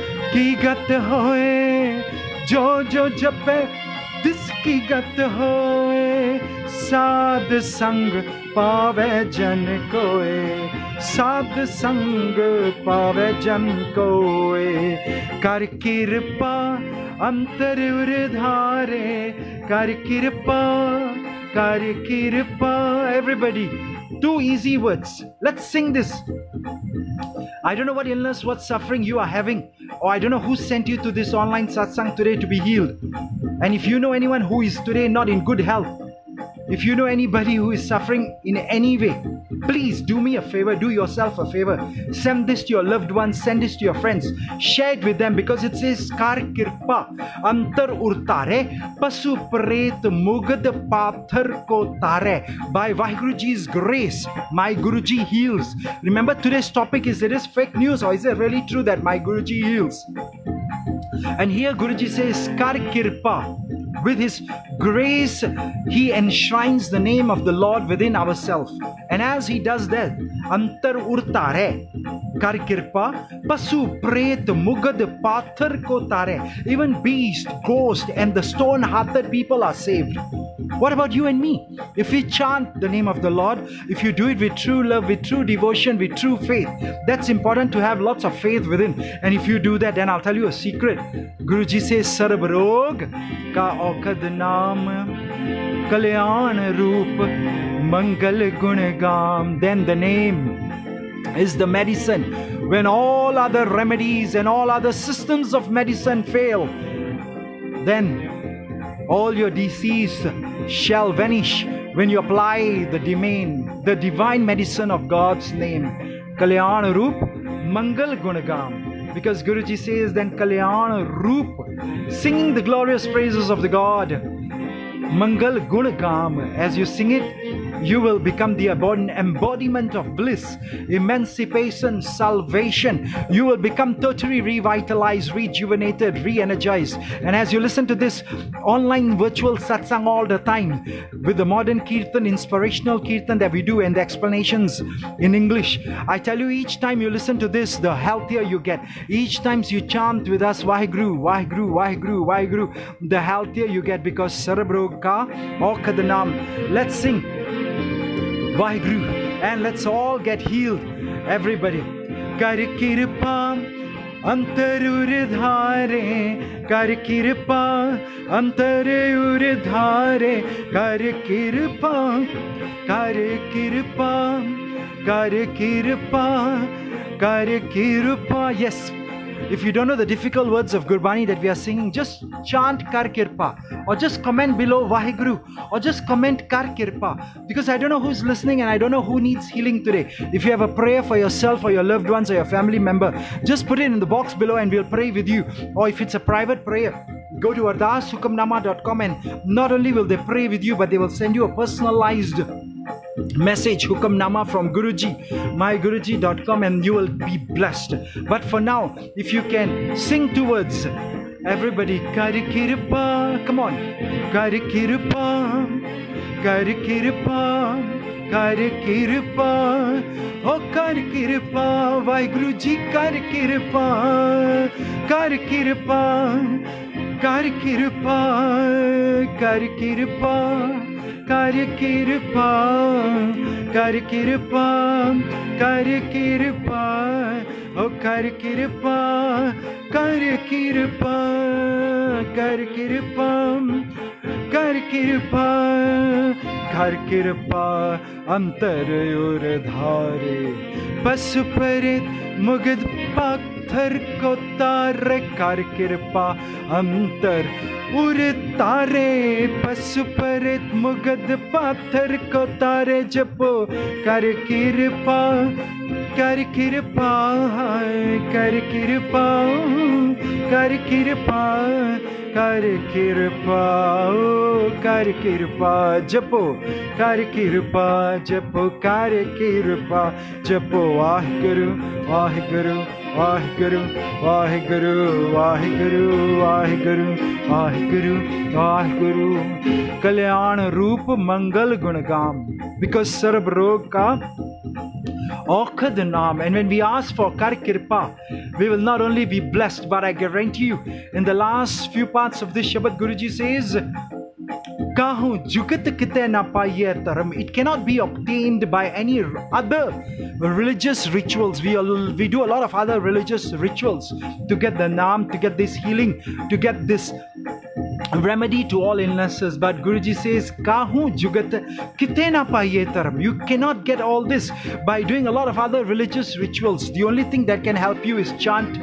की गत होए, जो जो जपे जिसकी गत होए, साध संग पावे जन कोए, साध संग पावे जन कोए। कर कृपा अंतर धारे कर कृपा कर कृपा everybody two easy words let's sing this I don't know what illness, what suffering you are having, or I don't know who sent you to this online satsang today to be healed. And if you know anyone who is today not in good health, if you know anybody who is suffering in any way, please do me a favor, do yourself a favor. Send this to your loved ones, send this to your friends, share it with them because it says Kar Kirpa Antar Urtare Pasu Pret Mugad Pathar Ko Tare. By Vahiguruji's grace, my Guruji heals. Remember today's topic is it is fake news or is it really true that my Guruji heals? And here Guruji says Kar Kirpa with his grace, he enshrines the name of the Lord within ourselves. And as he does that, antar urtare, kar kirpa, pasu pret mugad pathar ko tare. Even beast, ghost, and the stone-hearted people are saved. What about you and me? If we chant the name of the Lord, if you do it with true love, with true devotion, with true faith, that's important to have lots of faith within. And if you do that, then I'll tell you a secret. Guruji says, Sarab rog ka gun gam. Then the name is the medicine. When all other remedies and all other systems of medicine fail, then all your disease shall vanish when you apply the domain, the divine medicine of God's name. Kalyan Roop Mangal Gunagam. Because Guruji says, then Kalyan Roop, singing the glorious praises of the God. Mangal Gunagam. As you sing it, you will become the embodiment of bliss, emancipation, salvation. You will become totally revitalized, rejuvenated, re energized. And as you listen to this online virtual satsang all the time with the modern kirtan, inspirational kirtan that we do and the explanations in English, I tell you, each time you listen to this, the healthier you get. Each time you chant with us, Waheguru, Waheguru, Waheguru, Waheguru, the healthier you get because Sarabro Ka Kadanam. Let's sing Waheguru and let's all get healed. Everybody. Kar kirpa अंतर धारे कर कृपा अंतर धारे कर कृपा कर कृपा कर कृपा कर कृपा yes if you don't know the difficult words of Gurbani that we are singing, just chant Kar Kirpa or just comment below Vaheguru or just comment Kar Kirpa because I don't know who's listening and I don't know who needs healing today. If you have a prayer for yourself or your loved ones or your family member, just put it in the box below and we'll pray with you. Or if it's a private prayer, go to ardashukamnama.com and not only will they pray with you, but they will send you a personalized message hukamnama from guruji myguruji.com and you will be blessed. But for now if you can sing two words everybody karikirpa come on. Karikirpa karikirpa karikirpa oh karikirpa vaiguruji karikirpa karikirpa karikirpa karikirpa कर कृपा कर कृपा कर कृपा ओ कर कृपा कर कृपा कर कृपा कर कृपा कर कृपा अंतर और धारे पशु परित मुगद पत्थर को तार कर कृपा, अंतर। उर तारे पशु परित मुगद पाथर को तारे जपो। कर कृपा कर कृपा कर कृपा कर कृपा। कर कृपा कर कृपा, जपो, कर कृपा, जपो, कर कृपा, जपो वाह गुरु वाह गुरु वाहिगुरु वाहिगुरु वाहिगुरु वाहिगुरु वाहिगुरु वाहिगुरु। कल्याण रूप मंगल गुणगाम बिकॉज़ सर्व रोग का And when we ask for Kar Kirpa, we will not only be blessed, but I guarantee you, in the last few parts of this Shabad, Guruji says, it cannot be obtained by any other religious rituals. We, we do a lot of other religious rituals to get the naam, to get this healing, to get this remedy to all illnesses. But Guruji says, Kahu Jugat Kitena Payetaram. You cannot get all this by doing a lot of other religious rituals. The only thing that can help you is chant,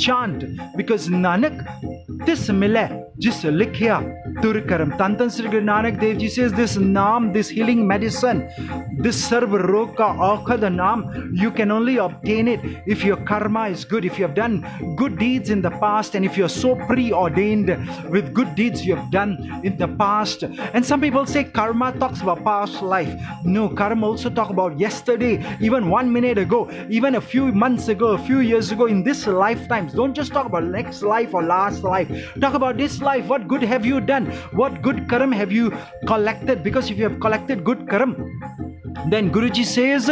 chant. Because Nanak, this mile, Turkaram. Tantan Sri Guru Nanak Dev Ji says this Naam, this healing medicine, this Sarva Roka Akha, the Naam, you can only obtain it if your karma is good, if you have done good deeds in the past, and if you're so preordained with good deeds you have done in the past. And some people say karma talks about past life. No, karma also talk about yesterday, even one minute ago, even a few months ago, a few years ago, in this lifetime. Don't just talk about next life or last life. Talk about this life. What good have you done? What good karam have you collected? Because if you have collected good karam, then Guruji says,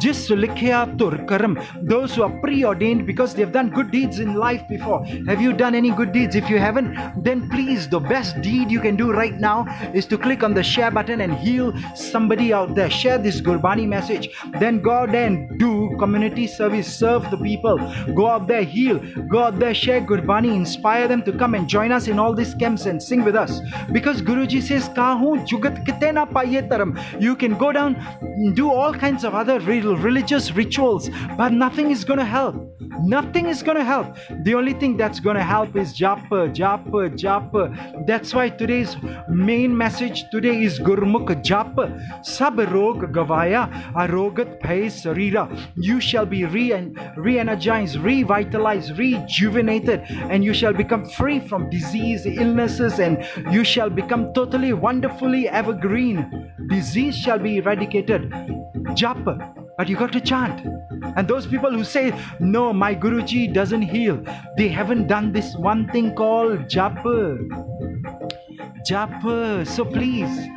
Jis tur karam. Those who are preordained because they've done good deeds in life before. Have you done any good deeds? If you haven't, then please, the best deed you can do right now is to click on the share button and heal somebody out there. Share this Gurbani message. Then go out there and do community service. Serve the people. Go out there, heal. Go out there, share Gurbani. Inspire them to come and join us in all these camps and sing with us. Because Guruji says, Kahu jugat kitena paye. You can go down do all kinds of other religious rituals, but nothing is going to help. Nothing is going to help. The only thing that's going to help is japa, japa, japa. That's why today's main message today is Gurmukh japa. Sab rog gavaya, arogat bhay sarira. You shall be re energized, revitalized, rejuvenated, and you shall become free from disease, illnesses, and you shall become totally wonderfully evergreen. Disease shall be eradicated. Japa. But you got to chant. And those people who say, No, my Guruji doesn't heal, they haven't done this one thing called japa. Japa. So please,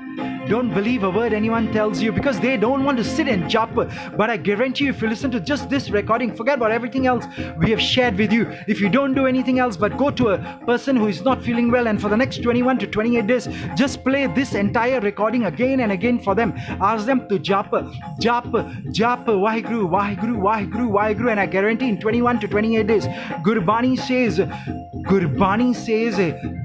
don't believe a word anyone tells you because they don't want to sit and japa. But I guarantee you, if you listen to just this recording, forget about everything else we have shared with you. If you don't do anything else but go to a person who is not feeling well and for the next 21 to 28 days, just play this entire recording again and again for them. Ask them to japa, japa, japa, Waheguru, Waheguru, Waheguru, Waheguru. And I guarantee in 21 to 28 days, Gurbani says, Gurbani says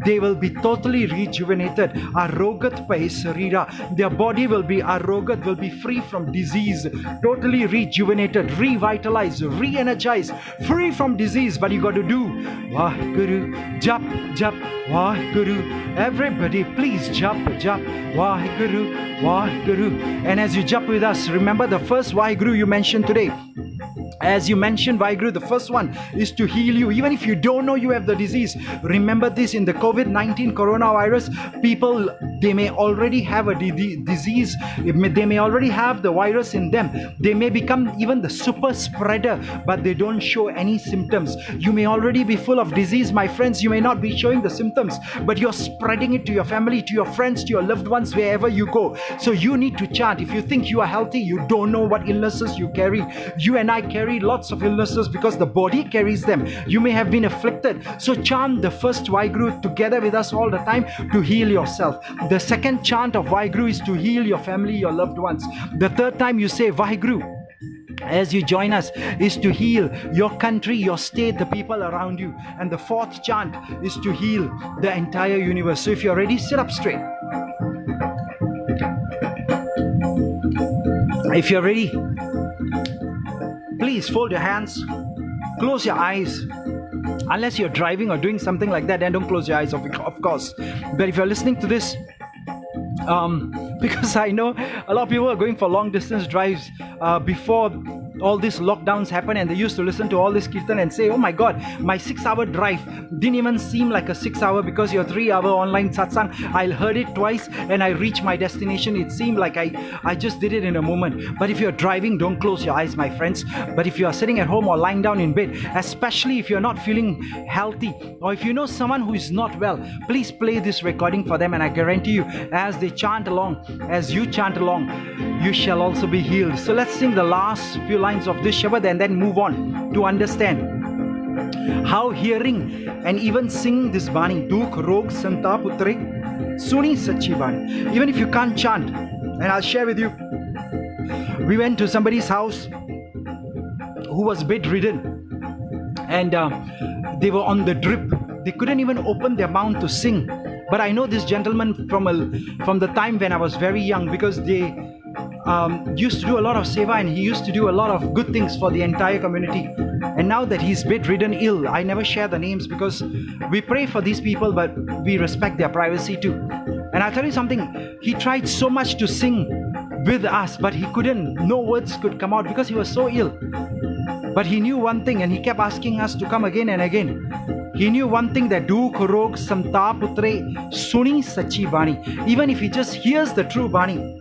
they will be totally rejuvenated. Arogat Pai Sarira their body will be arogat, will be free from disease, totally rejuvenated, revitalized, re energized, free from disease. But you got to do Wahguru, Jap, Jap, Wahguru. Everybody, please jap, jap, Wahguru, Wahguru. And as you jap with us, remember the first Wahguru you mentioned today. As you mentioned, Vaheguru, the first one is to heal you. Even if you don't know you have the disease, remember this in the COVID 19 coronavirus, people they may already have a disease, may, they may already have the virus in them. They may become even the super spreader, but they don't show any symptoms. You may already be full of disease, my friends. You may not be showing the symptoms, but you're spreading it to your family, to your friends, to your loved ones, wherever you go. So you need to chant. If you think you are healthy, you don't know what illnesses you carry. You and I carry lots of illnesses because the body carries them. You may have been afflicted. So chant the first Vaheguru together with us all the time to heal yourself. The second chant of Vaheguru is to heal your family, your loved ones. The third time you say Vaheguru as you join us is to heal your country, your state, the people around you. And the fourth chant is to heal the entire universe. So if you're ready, sit up straight. If you're ready, please fold your hands, close your eyes. Unless you're driving or doing something like that, then don't close your eyes, of, of course. But if you're listening to this, um, because I know a lot of people are going for long distance drives uh, before all these lockdowns happen and they used to listen to all this kirtan and say, oh my god, my six hour drive didn't even seem like a six hour because your three hour online satsang, I heard it twice and I reached my destination. It seemed like I, I just did it in a moment. But if you're driving, don't close your eyes, my friends. But if you are sitting at home or lying down in bed, especially if you're not feeling healthy or if you know someone who is not well, please play this recording for them and I guarantee you, as they chant along, as you chant along, you shall also be healed. So let's sing the last few lines of this Shabad and then move on to understand how hearing and even singing this Bani, Duk Rog Santa Putre, Suni Sachi Bani, even if you can't chant, and I'll share with you. We went to somebody's house who was bedridden and uh, they were on the drip. They couldn't even open their mouth to sing. But I know this gentleman from a, from the time when I was very young because they um, used to do a lot of seva and he used to do a lot of good things for the entire community. And now that he's bedridden ill, I never share the names because we pray for these people, but we respect their privacy too. And I'll tell you something, he tried so much to sing with us, but he couldn't. No words could come out because he was so ill. But he knew one thing and he kept asking us to come again and again. He knew one thing that do Rog Samta Putre Suni Sachi Bani. Even if he just hears the true Bani,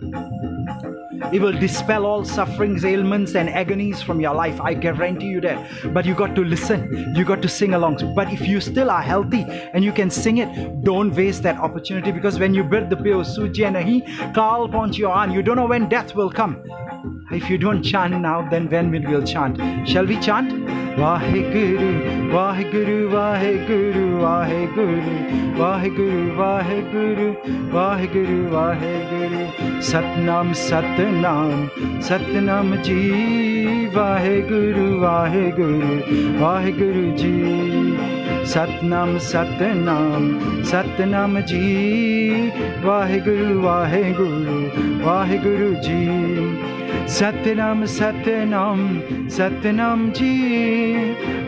it will dispel all sufferings, ailments, and agonies from your life. I guarantee you that. But you got to listen, you got to sing along. But if you still are healthy and you can sing it, don't waste that opportunity because when you build the peo suji upon your aunt, you don't know when death will come. If you don't chant now, then when will we chant? Shall we chant? Vaheguru, Vaheguru, Vaheguru, Vaheguru, Vaheguru, Vaheguru, Vaheguru, Vaheguru, Satnam, Satnam, ਨਾਮ ਸਤਨਾਮ ਜੀ। ਵਾਹਿਗੁਰੂ ਵਾਹਿਗੁਰੂ ਵਾਹਿਗੁਰੂ ਜੀ। ਸਤਨਾਮ ਸਤਨਾਮ ਸਤਨਾਮ ਜੀ। ਵਾਹਿਗੁਰੂ ਵਾਹਿਗੁਰੂ ਵਾਹਿਗੁਰੂ ਜੀ। ਸਤਨਾਮ ਸਤਨਾਮ ਸਤਨਾਮ ਜੀ।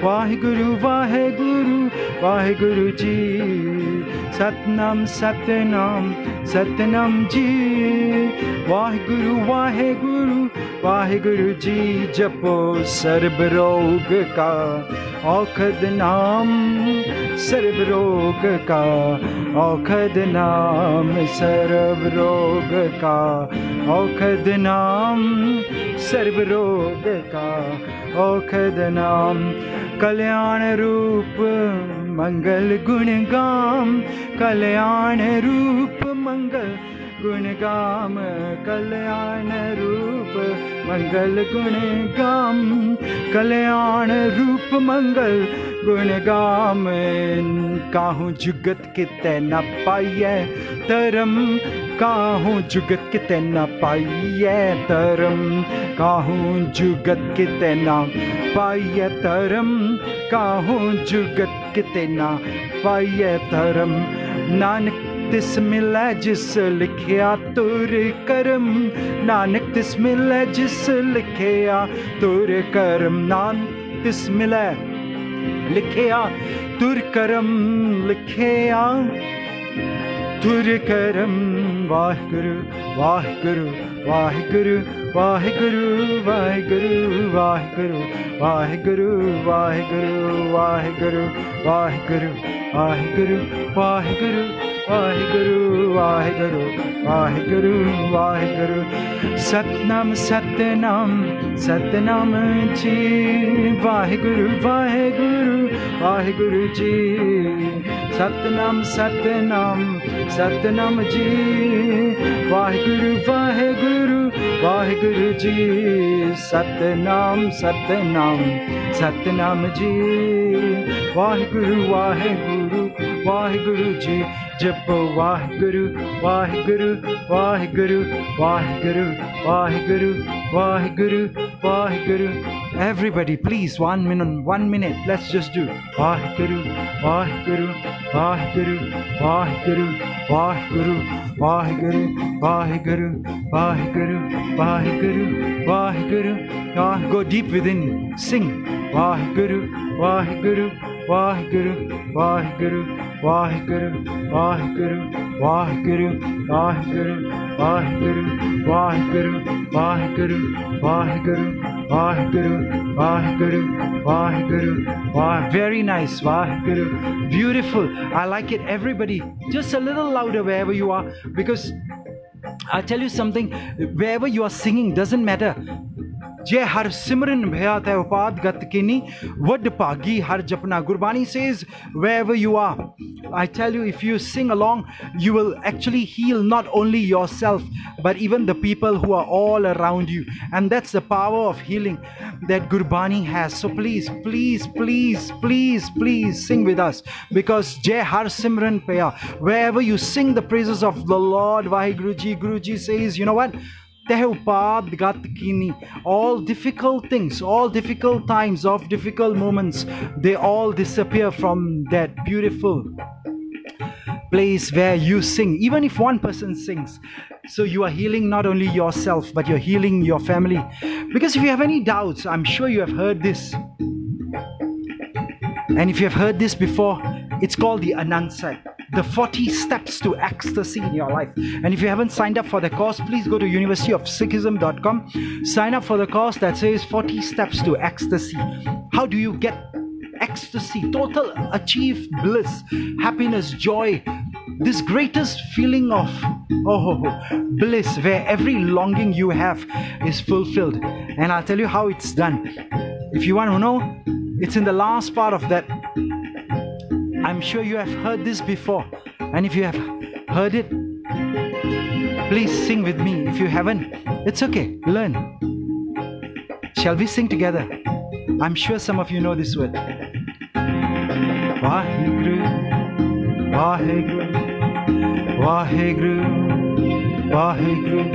ਵਾਹਿਗੁਰੂ ਵਾਹਿਗੁਰੂ ਵਾਹਿਗੁਰੂ ਜੀ। ਸਤਨਾਮ ਸਤਨਾਮ ਸਤਨਾਮ ਜੀ। ਵਾਹਿਗੁਰੂ ਵਾਹਿਗੁਰੂ ਵਾਹਿਗੁਰੂ ਜੀ, ਜਪੋ ਸਰਬ ਰੋਗ ਕਾ। ਔਖਦ ਨਾਮ ਸਰਬ ਰੋਗ ਕਾ। ਔਖਦ ਨਾਮ ਸਰਬ ਰੋਗ ਕਾ। ਔਖਦ ਨਾਮ सर्वरोगता औखदनाम। कल्याणरूप मङ्गल गुणगाम। कल्याणरूप मङ्गल गुण गाम कल्याण रूप मंगल गुण गाम कल्याण रूप मंगल गुण गाम काहू जुगत कित न पाइय धर्म काहू जुगत कित न पाइय धर्म काहू जुगत कित न पाइय धर्म काहू जुगत कित न पाइय धर्म नानक तिस मिलै जिस लिखिया तुर करम नानक तिस मिलै जिस लिखिया तुर करम नान तिस मिलै लिखिया तुर करम लिखिया तुर करम वाहगुरु वाहगुरु वाहगुरु वाहगुरु वाहगुरु वाहगुरु वाहगुरु वाहगुरु वाहगुरु वाहगुरु वाहगुरु वाहगुरु ਵਾਹਿਗੁਰੂ ਵਾਹਿਗੁਰੂ ਵਾਹਿਗੁਰੂ ਵਾਹਿਗੁਰੂ। ਸਤਨਾਮ ਸਤਨਾਮ ਸਤਨਾਮ ਜੀ। ਵਾਹਿਗੁਰੂ ਵਾਹਿਗੁਰੂ ਵਾਹਿਗੁਰੂ ਜੀ। ਸਤਨਾਮ ਸਤਨਾਮ ਸਤਨਾਮ ਜੀ। ਵਾਹਿਗੁਰੂ ਵਾਹਿਗੁਰੂ ਵਾਹਿਗੁਰੂ ਜੀ। ਸਤਨਾਮ ਸਤਨਾਮ ਸਤਨਾਮ ਜੀ। ਵਾਹਿਗੁਰੂ ਵਾਹਿਗੁਰੂ ਵਾਹਿਗੁਰੂ ਜੀ। ਜਪੋ Waheguru Waheguru Waheguru Waheguru Waheguru Waheguru Waheguru everybody please one minute one minute let's just do Waheguru Waheguru Waheguru Waheguru Waheguru Waheguru Waheguru Waheguru Waheguru Waheguru ah go deep within sing Waheguru Waheguru Waheguru Waheguru Waheguru Waheguru Waheguru Waheguru Waheguru Waheguru Waheguru Waheguru Waheguru Waheguru Waheguru ਵਾਹ very nice Waheguru beautiful i like it everybody just a little louder wherever you are because i'll tell you something wherever you are singing doesn't matter Jai Har Simran Bhaya Tehupad Gatkini Vadpagi Har Japna. Gurbani says, wherever you are, I tell you, if you sing along, you will actually heal not only yourself, but even the people who are all around you. And that's the power of healing that Gurbani has. So please, please, please, please, please sing with us because Jai Har Simran Paya, wherever you sing the praises of the Lord, Vahe Guruji, Guruji says, you know what? Tehupad Gatkini. All difficult things, all difficult times of difficult moments, they all disappear from that beautiful place where you sing. Even if one person sings, so you are healing not only yourself, but you're healing your family. Because if you have any doubts, I'm sure you have heard this. And if you have heard this before, it's called the Anand Sahib the 40 steps to ecstasy in your life. And if you haven't signed up for the course, please go to universityofsikhism.com. Sign up for the course that says 40 steps to ecstasy. How do you get ecstasy, total achieve bliss, happiness, joy, this greatest feeling of oh, bliss where every longing you have is fulfilled. And I'll tell you how it's done. If you want to know, it's in the last part of that I'm sure you have heard this before. And if you have heard it, please sing with me. If you haven't, it's okay. Learn. Shall we sing together? I'm sure some of you know this word. Vaheguru, Vaheguru, Vaheguru, Vaheguru,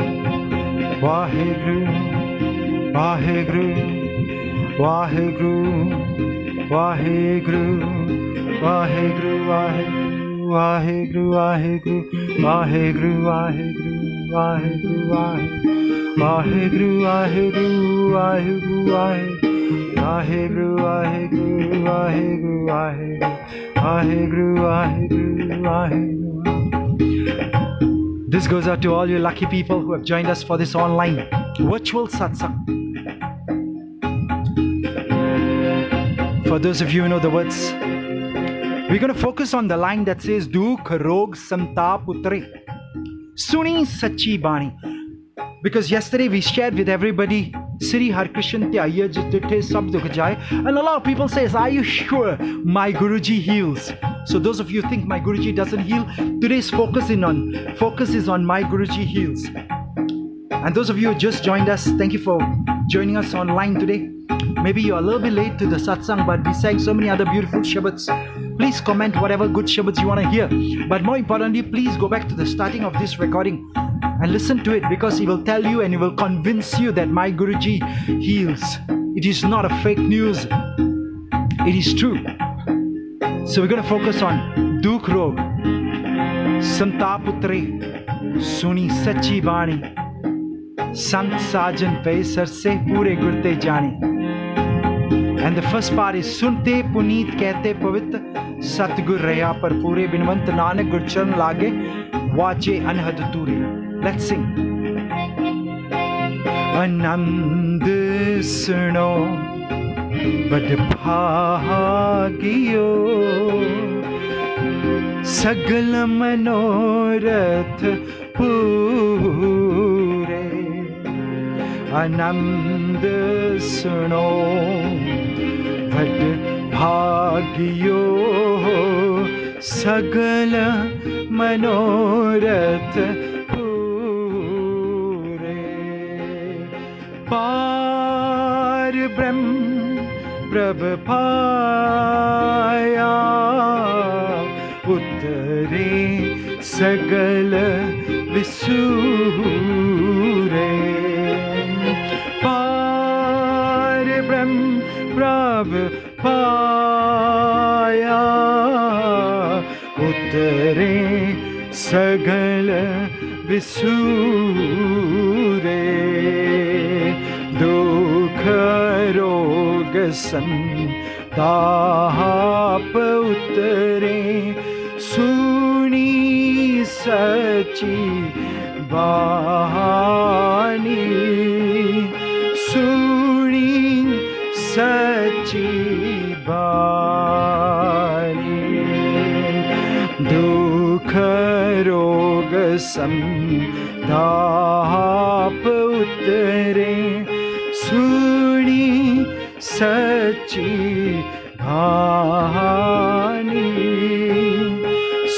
Vaheguru, Vaheguru, Vaheguru, Waheguru, Waheguru, Waheguru, Waheguru, Waheguru, Waheguru, Waheguru, Waheguru, Waheguru, Waheguru, Waheguru, Waheguru, Waheguru, Waheguru, Waheguru, Waheguru, Waheguru. This goes out to all you lucky people who have joined us for this online virtual satsang. For those of you who know the words, we're going to focus on the line that says Dukh Rog Santa Putre Suni Sachi Bani. Because yesterday we shared with everybody Sri Harkrishan Tyaya Jitite Sab Dukh Jai. And a lot of people says, Are you sure my Guruji heals? So those of you think my Guruji doesn't heal, today's focus in on focus is on my Guruji heals. And those of you who just joined us, thank you for joining us online today. Maybe you're a little bit late to the satsang, but we sang so many other beautiful shabads. Please comment whatever good shabads you want to hear. But more importantly, please go back to the starting of this recording and listen to it because he will tell you and he will convince you that my Guruji heals. It is not a fake news, it is true. So we're going to focus on Dukh Rog, Santaputre, Suni Sachi Bani, संत साजन पे sir से पूरे गुरते जाने। And the first part is सुनते पुनीत कहते पवित्र, सतगुर रहा पर पूरे बिनवंत नानक गुरचरण लागे, वाचे अनहद तूरे लेट्स सिंग आनंद सुनो, बड़ भागियो, सगल मनोरथ पू सुनो बड़ भागियो सगल मनोरथ पूरे ब्रह्म प्रभ पाया उतरे सगल विसूरे प्रभ पाया। उतरे सगल विसूरे दुख रोग संताप उतरे। सुनी सची बानी सुनी सची बानी दुख रोग संताप उतरे सुनी सची भानी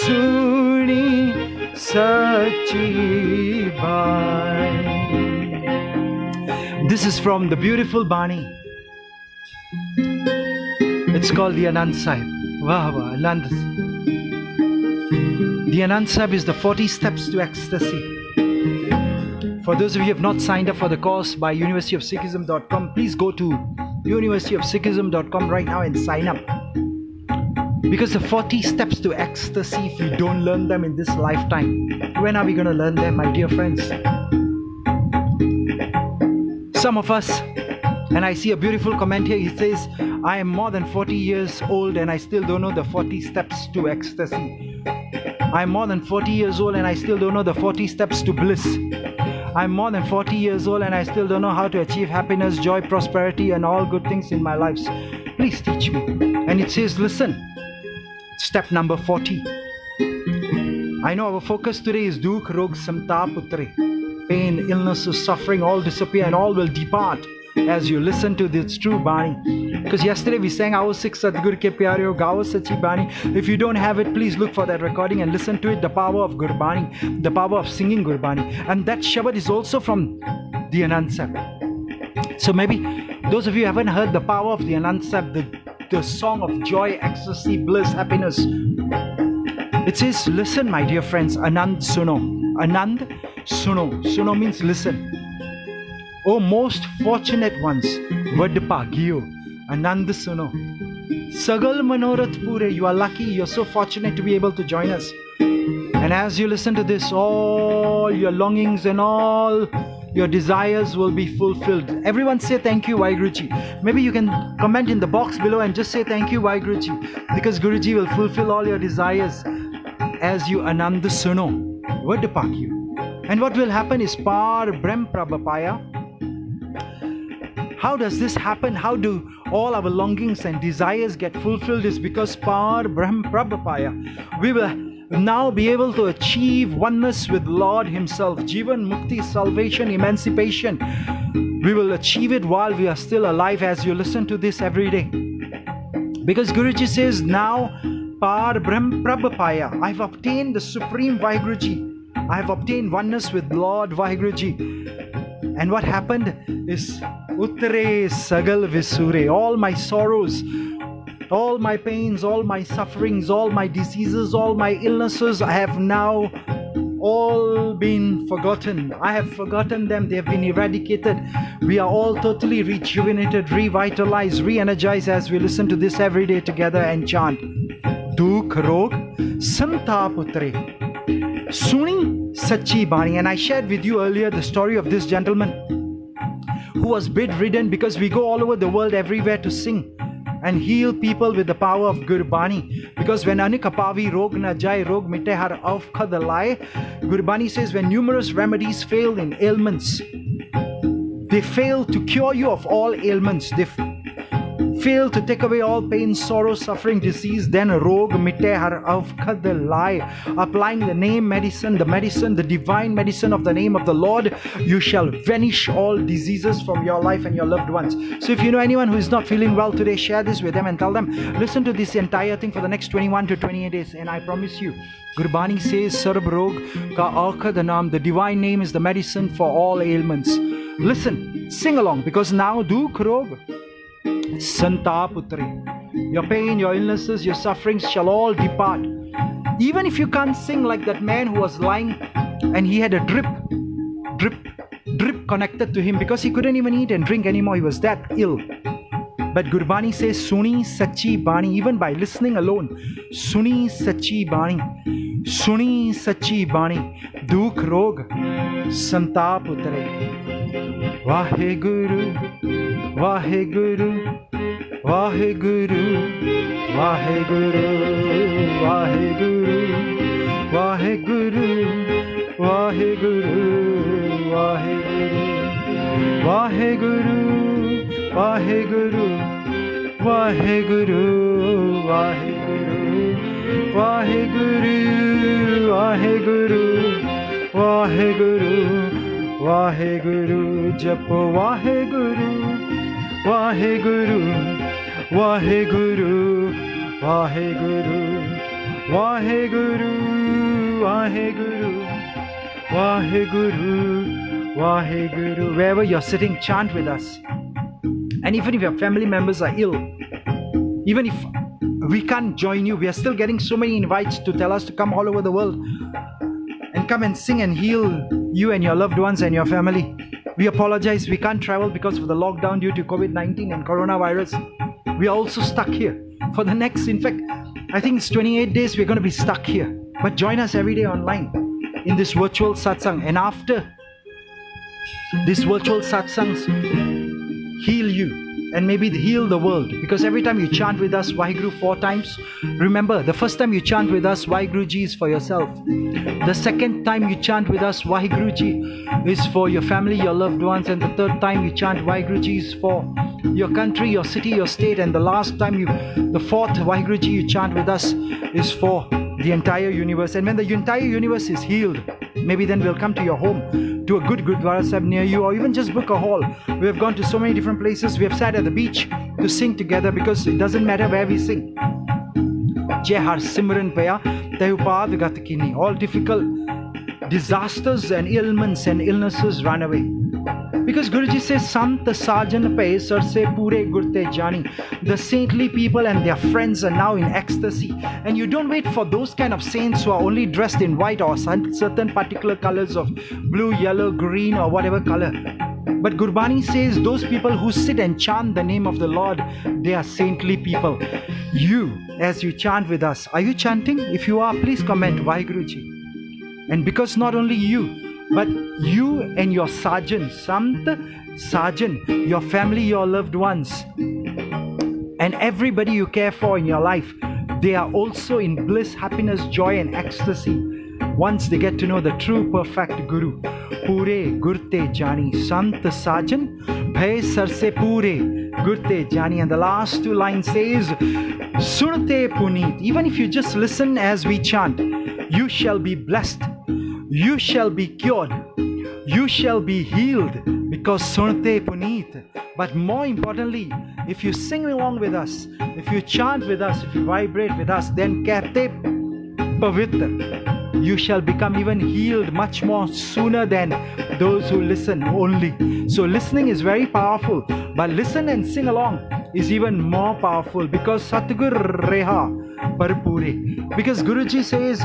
सुनी सची भानी This is from the beautiful Bani. It's called the Anand Sahib. Wah wah, Anand. The Anand Sahib is the 40 steps to ecstasy. For those of you who have not signed up for the course by universityofsikhism.com, please go to universityofsikhism.com right now and sign up. Because the 40 steps to ecstasy, if you don't learn them in this lifetime, when are we going to learn them, my dear friends? Some of us, and I see a beautiful comment here, he says, I am more than 40 years old and I still don't know the 40 steps to ecstasy. I'm more than 40 years old and I still don't know the 40 steps to bliss. I'm more than 40 years old and I still don't know how to achieve happiness, joy, prosperity, and all good things in my lives. Please teach me. And it says, listen, step number 40. I know our focus today is Dukh Rog Samta Putre. Pain, illnesses, suffering all disappear and all will depart as you listen to this true Bani. Because yesterday we sang our six Sadgur Ke Pyareo Gawa Sachi Bani. If you don't have it, please look for that recording and listen to it. The power of Gurbani, the power of singing Gurbani. And that Shabad is also from the Anand Sahib. So maybe those of you haven't heard the power of the Anand Sahib, the, the song of joy, ecstasy, bliss, happiness. It says, Listen, my dear friends, Anand Suno. Anand Suno. Suno means listen. O most fortunate ones, Vadpagiyo, Anand Suno. Sagal Manorath Pure. You are lucky, you're so fortunate to be able to join us. And as you listen to this, all your longings and all your desires will be fulfilled. Everyone say thank you, Vaiguruji. Maybe you can comment in the box below and just say thank you, Vaiguruji. Because Guruji will fulfill all your desires as you Ananda Suno. you. And what will happen is Par Brem Prabhapaya. How does this happen? How do all our longings and desires get fulfilled? Is because Par Brahm Prabhapaya. We will now be able to achieve oneness with Lord Himself. Jivan, Mukti, salvation, emancipation. We will achieve it while we are still alive as you listen to this every day. Because Guruji says, now, Par Brahm Prabhapaya, I've obtained the Supreme Vaiguruji. I have obtained oneness with Lord Vaiguruji. And what happened is Uttare Sagal Visure, all my sorrows, all my pains, all my sufferings, all my diseases, all my illnesses I have now all been forgotten. I have forgotten them, they have been eradicated. We are all totally rejuvenated, revitalized, re energized as we listen to this every day together and chant. Dukh Rog Santaputre. Suni Sachi Bani. And I shared with you earlier the story of this gentleman who was bedridden because we go all over the world everywhere to sing and heal people with the power of Gurbani. Because when Anikapavi rog na jai rog mite har avkadalai, Gurbani says when numerous remedies fail in ailments, they fail to cure you of all ailments. They fail to take away all pain, sorrow, suffering, disease, then rog mite har lie. Applying the name medicine, the medicine, the divine medicine of the name of the Lord, you shall vanish all diseases from your life and your loved ones. So if you know anyone who is not feeling well today, share this with them and tell them, listen to this entire thing for the next 21 to 28 days. And I promise you, Gurbani says, Sarb Rog Ka Akha the Nam, the divine name is the medicine for all ailments. Listen, sing along because now do Krog. Santaputri. Your pain, your illnesses, your sufferings shall all depart. Even if you can't sing like that man who was lying and he had a drip, drip, drip connected to him because he couldn't even eat and drink anymore. He was that ill. But Gurbani says, Suni Sachi Bani, even by listening alone, Suni Sachi Bani, Suni Sachi Bani, Dukh Rog, Santap Utare. Vahe Guru. Waheguru Waheguru Waheguru Waheguru Waheguru Waheguru Waheguru Waheguru Waheguru Waheguru Waheguru Waheguru Waheguru Waheguru Waheguru ਜਪ Waheguru Waheguru, Waheguru, Waheguru, Waheguru, Waheguru, Waheguru, Waheguru. Wherever you're sitting, chant with us. And even if your family members are ill, even if we can't join you, we are still getting so many invites to tell us to come all over the world and come and sing and heal you and your loved ones and your family we apologize, we can't travel because of the lockdown due to COVID 19 and coronavirus. We are also stuck here for the next, in fact, I think it's 28 days we're going to be stuck here. But join us every day online in this virtual satsang. And after this virtual satsangs, heal you and maybe heal the world. Because every time you chant with us Waheguru four times, remember the first time you chant with us Waheguruji is for yourself. The second time you chant with us Waheguruji is for your family, your loved ones, and the third time you chant Waheguruji is for your country, your city, your state, and the last time you, the fourth Waheguruji you chant with us is for the entire universe. And when the entire universe is healed, maybe then we'll come to your home, to a good Gurdwara Sahib near you, or even just book a hall. We have gone to so many different places. We have sat at the beach to sing together because it doesn't matter where we sing. Jai Har Simran Paya, Tehupad. All difficult disasters and ailments and illnesses run away. Because Guruji says, Sant Sajan Pe Sarse Pure Gurte Jani. The saintly people and their friends are now in ecstasy. And you don't wait for those kind of saints who are only dressed in white or certain particular colors of blue, yellow, green, or whatever color. But Gurbani says those people who sit and chant the name of the Lord, they are saintly people. You, as you chant with us, are you chanting? If you are, please comment Vaheguruji. And because not only you, but you and your sergeant, Sant, sergeant, your family, your loved ones, and everybody you care for in your life, they are also in bliss, happiness, joy, and ecstasy once they get to know the true perfect Guru. Pure Gurte Jani Sant Sajan Bhay Sarse Pure Gurte Jani. And the last two lines says Sunte Punit. Even if you just listen as we chant, you shall be blessed, you shall be cured, you shall be healed because Sunte Puneet. But more importantly, if you sing along with us, if you chant with us, if you vibrate with us, then Kate Pavitra you shall become even healed much more sooner than those who listen only. So, listening is very powerful, but listen and sing along is even more powerful because Satgur Reha Parpure. Because Guruji says,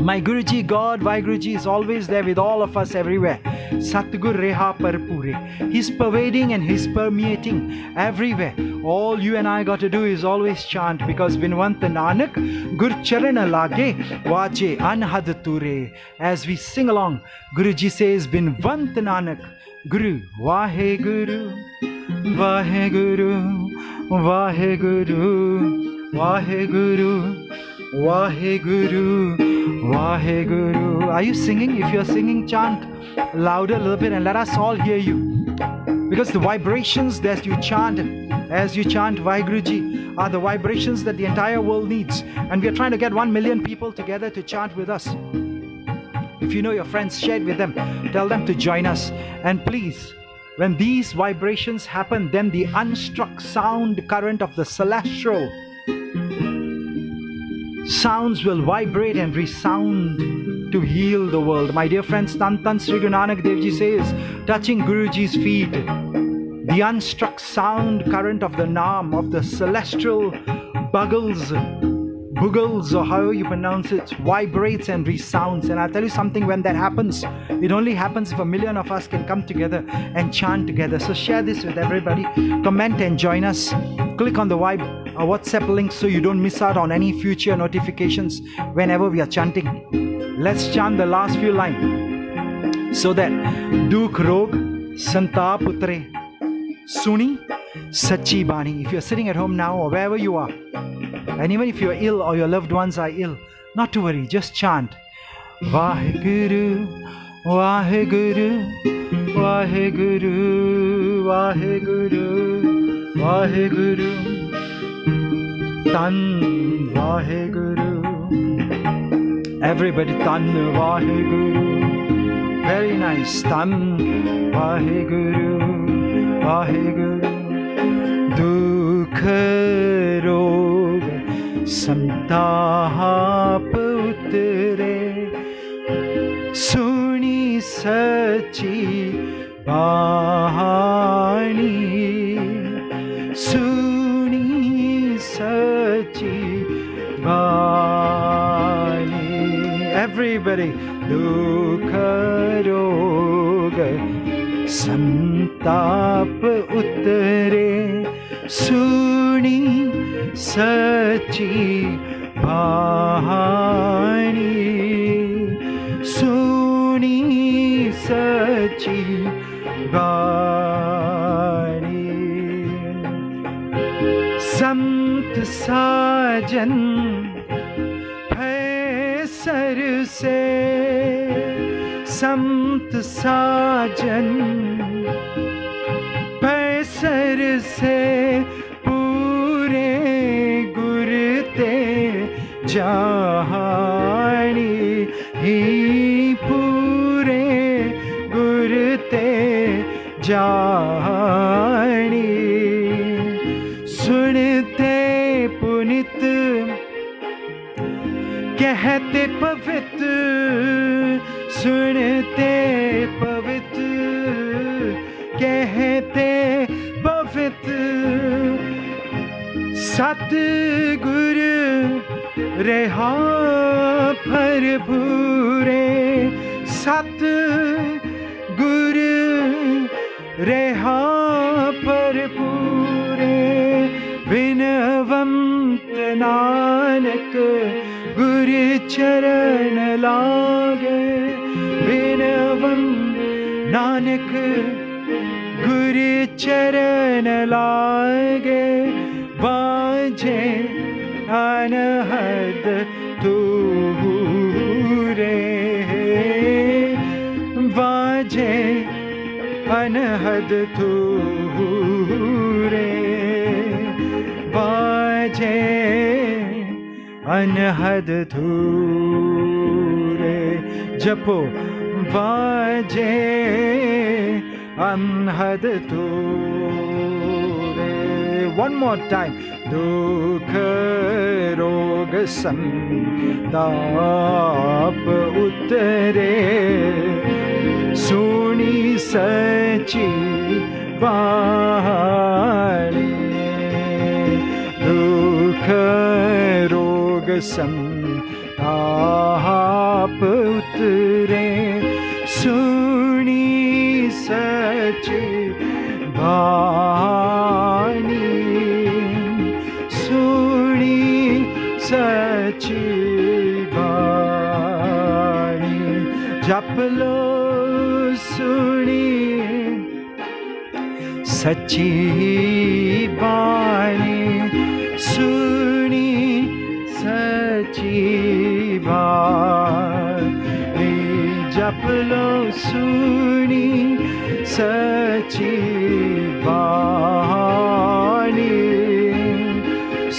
my Guruji, God, Vaheguruji is always there with all of us everywhere. Satgur Reha Parpure. He's pervading and He's permeating everywhere. All you and I got to do is always chant because Binwant Nanak Gur Charana Lage Vaje Anhad Ture. As we sing along, Guruji says, Binwant Nanak Guru Vahe Guru Vahe Guru Vahe Guru Vahe Guru Vaheguru, Vaheguru. Are you singing? If you're singing, chant louder a little bit and let us all hear you. Because the vibrations that you chant as you chant Vaheguruji are the vibrations that the entire world needs. And we are trying to get one million people together to chant with us. If you know your friends, share it with them. Tell them to join us. And please, when these vibrations happen, then the unstruck sound current of the celestial sounds will vibrate and resound to heal the world. My dear friends, Tantan Sri Guru Nanak says, touching Guruji's feet, the unstruck sound current of the Naam, of the celestial buggles, boogles, or however you pronounce it, vibrates and resounds. And I'll tell you something, when that happens, it only happens if a million of us can come together and chant together. So share this with everybody, comment and join us. Click on the vibe a WhatsApp link so you don't miss out on any future notifications whenever we are chanting. Let's chant the last few lines so that Dukh Rog Santap Utre Suni Sachi Bani. If you're sitting at home now or wherever you are, and even if you're ill or your loved ones are ill, not to worry, just chant. Vaheguru, Vaheguru, Vaheguru, Vaheguru, Vaheguru. Tan Vaheguru. Everybody Tan Vaheguru. Very nice. Tan Vaheguru. Vaheguru. Dukh rog ਸੰਤਾਪ ਉਤਰੇ ਸੁਣੀ ਸੱਚੀ ਬਾਣੀ ਸੂ सची बाणी everybody दुख रोग संताप उतरे। सुनी सची सुनी सची बाणी साजन सर से संत साजन पैसर से पूरे गुरते जहानी ही पूरे गुरते जहानी कहते पवित्र सुनते पवित्र कहते पवित्र। सतगुरु रेहा भूरे सत गुरु रेहा शरण लागे। विनवम् नानक गुरु चरण लागे। बाजे अनहद तू रे बाजे अनहद तू अनहद तूरे जपो अनहद तूरे one more time. दुख रोग संताप उतरे सुनी सची बाणी। दुख रोग संताप उतरे। सुनी सची बाणी। सुनी सची बाणी। जप लो सुनी। सची जप लो सुनी सची बाणी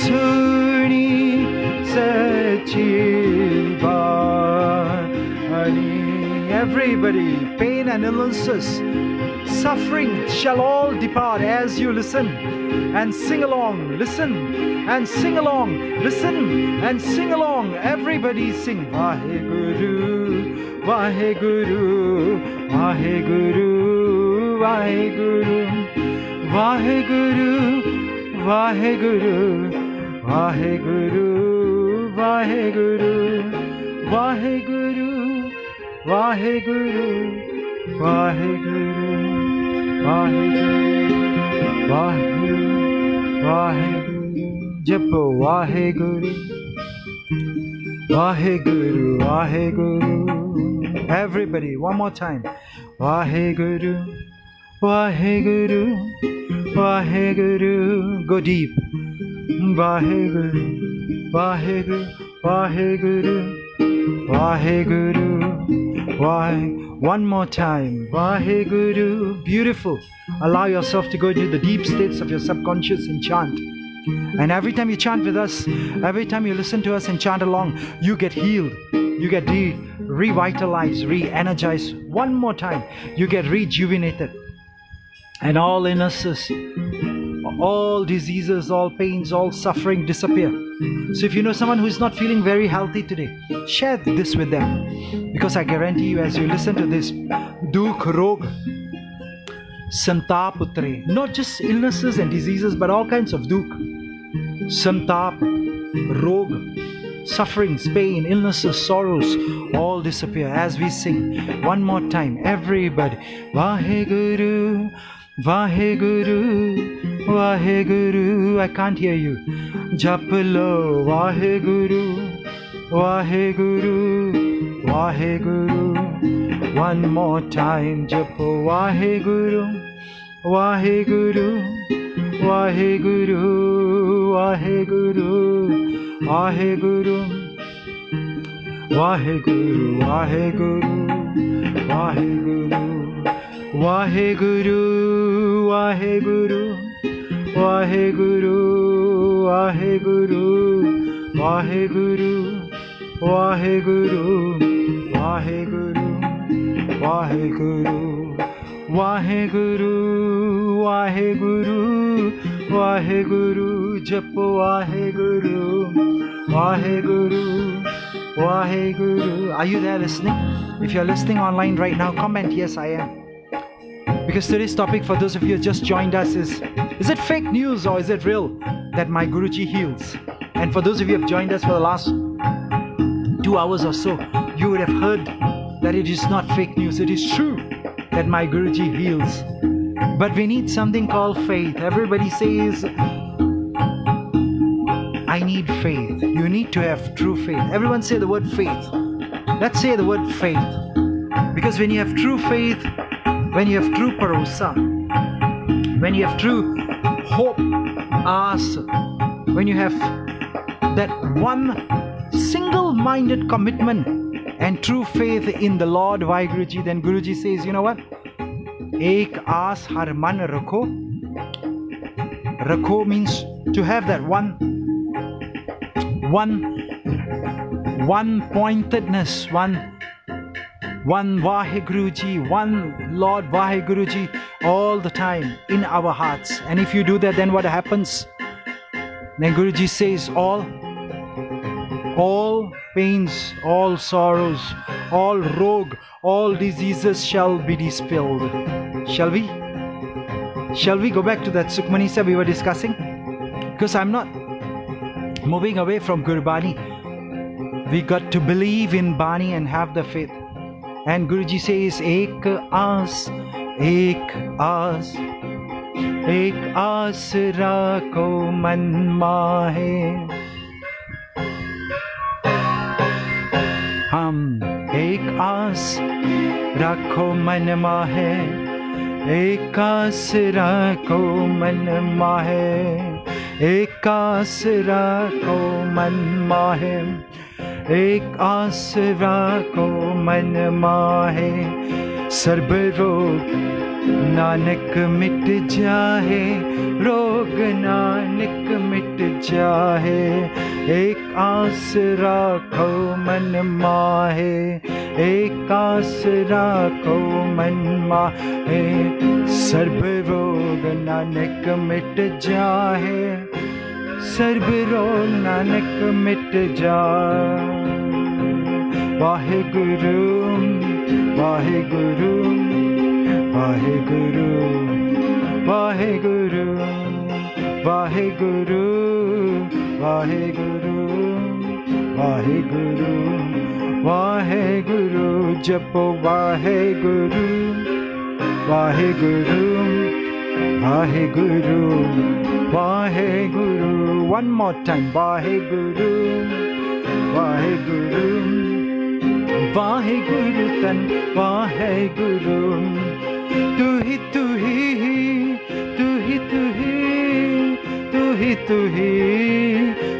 सुनी सची बाणी Everybody, pain and illnesses, suffering shall all depart as you listen and sing along. Listen and sing along. Listen and sing along. Everybody sing Vaheguru, Vaheguru, Vaheguru, Vaheguru, Vaheguru, Vaheguru, Vaheguru, Vaheguru, Vaheguru. Vaheguru, Vaheguru, Vaheguru, Vaheguru, Waheguru ਜਪੋ Waheguru Waheguru Waheguru everybody one more time Waheguru Waheguru Waheguru go deep Waheguru Waheguru Waheguru Waheguru ਵਾਹਿ one more time. Vaheguru. Beautiful. Allow yourself to go into the deep states of your subconscious and chant. And every time you chant with us, every time you listen to us and chant along, you get healed. You get re- revitalized, re energized. One more time, you get rejuvenated. And all illnesses, all diseases, all pains, all suffering disappear. So if you know someone who is not feeling very healthy today, share this with them. Because I guarantee you, as you listen to this, Dukh Rog, Santap Utre, not just illnesses and diseases, but all kinds of Dukh, Santap, Rog, sufferings, pain, illnesses, sorrows, all disappear as we sing. One more time, everybody. Vaheguru, Vaheguru, Vaheguru. I can't hear you. Japalo, Vaheguru, Vaheguru, Vaheguru. One more time, Japo, Vaheguru, Vaheguru, Vaheguru, Vaheguru, Vaheguru. Vaheguru, Vaheguru, Vaheguru, Vaheguru, Vaheguru, Vaheguru, Vaheguru, Vaheguru, Vaheguru, Vaheguru, Vaheguru, Vaheguru, Vaheguru, Vaheguru, Japo Vaheguru, Vaheguru, Vaheguru. Are you there listening? If you're listening online right now, comment yes, I am. Because today's topic for those of you who just joined us is Is it fake news or is it real that my Guruji heals? And for those of you who have joined us for the last two hours or so, you would have heard that it is not fake news. It is true that my Guruji heals. But we need something called faith. Everybody says, I need faith. You need to have true faith. Everyone say the word faith. Let's say the word faith. Because when you have true faith, when you have true parosa, when you have true hope, ask, when you have that one single minded commitment and true faith in the Lord Vaiguruji, then Guruji says, you know what? Ek aas har man rakho. Rakho means to have that one one one pointedness, one one Vaheguruji, one Lord Vaheguruji all the time in our hearts. And if you do that, then what happens? Then Guruji says, all all pains, all sorrows, all rogue, all diseases shall be dispelled. Shall we? Shall we go back to that Sukhmani we were discussing? Because I'm not moving away from Gurbani. We got to believe in Bani and have the faith. And Guruji says, Ek aas, ek aas, ek aas rako man mahe. हम एक आस रखो मन माहे एक आस रखो मन माहे एक आसरा को मन माहे एक आसरा को मन माहे, सर्ब रोग नानक मिट जाहे, रोग नानक मिट जाहे। एक आसरा को मन माहे, एक आसरा को मन माहे, सर्ब रोग नानक मिट जाहे, सर्ब रोग नानक मिट जा ਵਾਹਿਗੁਰੂ ਵਾਹਿਗੁਰੂ ਵਾਹਿਗੁਰੂ ਵਾਹਿਗੁਰੂ ਵਾਹਿਗੁਰੂ ਵਾਹਿਗੁਰੂ ਵਾਹਿਗੁਰੂ ਵਾਹਿਗੁਰੂ ਜਪੋ Waheguru Waheguru Waheguru Waheguru one more time Waheguru Waheguru Wahe Guru तन वाहे गुरु तू ही तू ही तू ही तू ही तू ही तू ही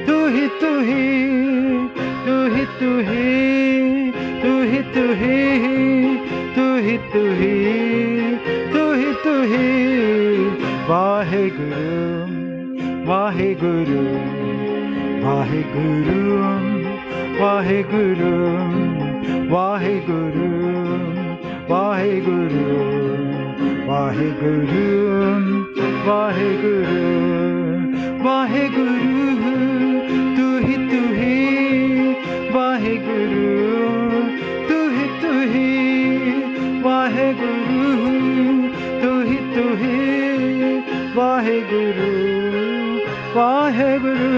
तू ही तू ही तू ही तू ही तू ही तू ही तू ही तू ही तू ही तू ही वाहे गुरु वाहे गुरु वाहे गुरु वाहे गुरु ਵਾਹਿਗੁਰੂ ਵਾਹਿਗੁਰੂ ਵਾਹਿਗੁਰੂ ਵਾਹਿਗੁਰੂ ਵਾਹਿਗੁਰੂ ਤੂੰ ਹੀ ਤੂੰ ਹੀ ਵਾਹਿਗੁਰੂ ਤੂੰ ਹੀ ਤੂੰ ਹੀ ਵਾਹਿਗੁਰੂ ਤੂੰ ਹੀ ਤੂੰ ਹੀ ਵਾਹਿਗੁਰੂ ਵਾਹਿਗੁਰੂ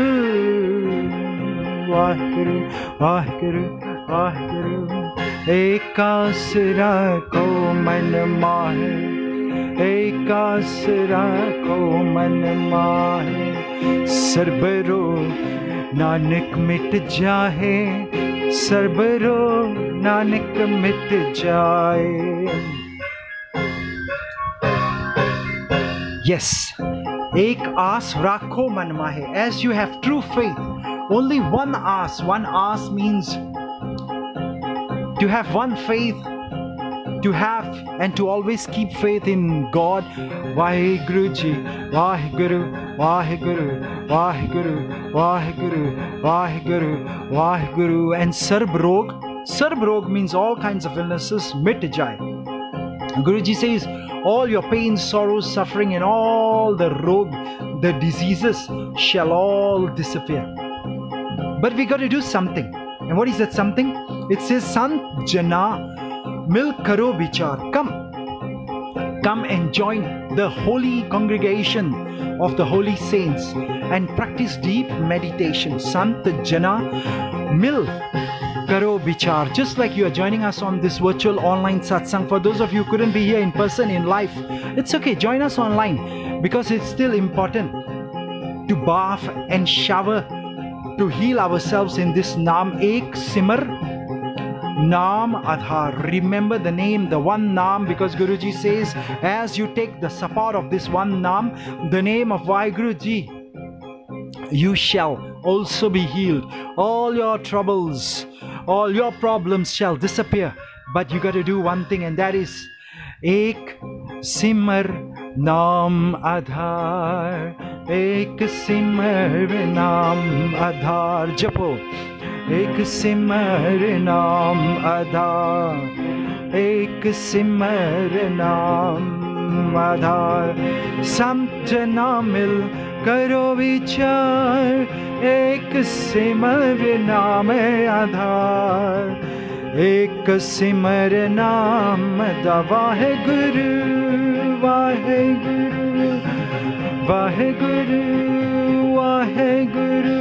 ਵਾਹਿਗੁਰੂ ਵਾਹਿਗੁਰੂ ਵਾਹਿਗੁਰੂ एकासरा को मन माहे एकासरा को मन माहे। सरबरो नानक मिट जाहे सरबरो नानक मिट जाए। Yes, एक आस राखो मन माहे as you have true faith only one ass one ass means to have one faith to have and to always keep faith in God. Vaheguru Ji, Vaheguru, Vaheguru, Vaheguru, Vaheguru, Vaheguru, Vaheguru, and Sarb Rog. Sarb Rog means all kinds of illnesses, mit jai. Guruji says, all your pains, sorrows, suffering, and all the rog, the diseases shall all disappear. But we got to do something. And what is that something? It says, Sant Jana Mil Karo Vichar. Come. Come and join the holy congregation of the holy saints and practice deep meditation. Sant Jana Mil Karo Bichar. Just like you are joining us on this virtual online satsang. For those of you who couldn't be here in person in life, it's okay. Join us online because it's still important to bath and shower to heal ourselves in this Naam Ek Simar Naam Adhar. Remember the name, the one Naam, because Guruji says, as you take the support of this one Naam, the name of Vaiguruji, you shall also be healed. All your troubles, all your problems shall disappear. But you got to do one thing, and that is Ek Simar Naam Adhar. Ek Simar Naam Adhar. Japo. एक सिमर नाम आधार एक सिमर नाम आधार मिल करो विचार एक सिमर नाम आधार। एक सिमर नाम वाहे गुरु वाहे गुरु वाहे गुरु वाहे गुरु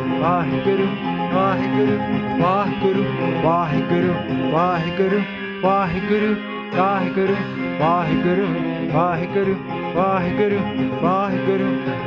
गुरु Waheguru Waheguru Waheguru Waheguru Wahe Guru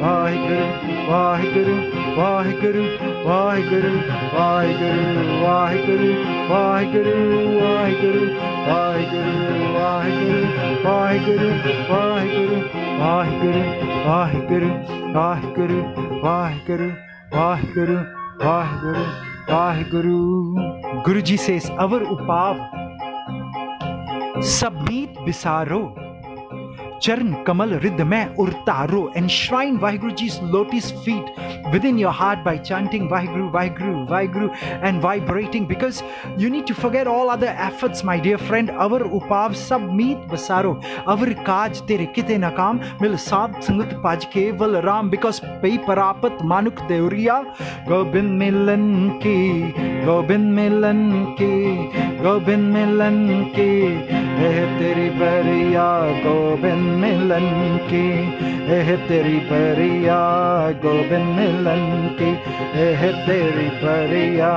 Waheguru Waheguru Waheguru Waheguru Waheguru Waheguru Waheguru Waheguru Waheguru Waheguru Waheguru Waheguru Waheguru Waheguru Waheguru Waheguru Waheguru Waheguru Waheguru गुरु जी से अवर उपाव सब मीत बिसारो charan kamal rid main urtaro enshrine vaheguru ji's lotus feet within your heart by chanting vaheguru vaheguru vaheguru and vibrating because you need to forget all other efforts my dear friend our upav sab meet basaro our kaj tere kite nakam mil saab sangat paj keval ram because pei parapat manuk deuriya gobind milan ki Govind मिलन की गोविंद मिलन की तेरी परिया गोविंद मिलन की। एह तेरी परिया गोबिंद मिलन की। एह तेरी परिया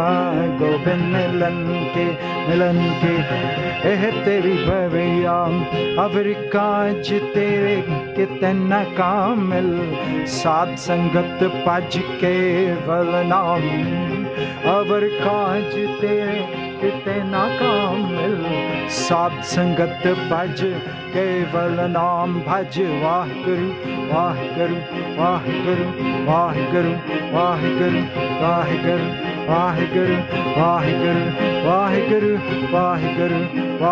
गोबिंद मिलन की मिलन की। एह तेरी परिया अवर काज तेरे कितना कामिल। साध संगत पज के वल नाम अवर काज तेरे ਕਿਤੇ ਨਾ ਕਾਮ ਮਿਲ ਸਾਧ ਸੰਗਤ ਭਜ ਕੇਵਲ ਨਾਮ ਭਜ ਵਾਹਿਗੁਰੂ ਵਾਹਿਗੁਰੂ ਵਾਹਿਗੁਰੂ ਵਾਹਿਗੁਰੂ ਵਾਹਿਗੁਰੂ ਵਾਹਿਗੁਰੂ ਵਾਹਿਗੁਰੂ ਵਾਹਿਗੁਰੂ ਵਾਹਿਗੁਰੂ ਵਾਹਿਗੁਰੂ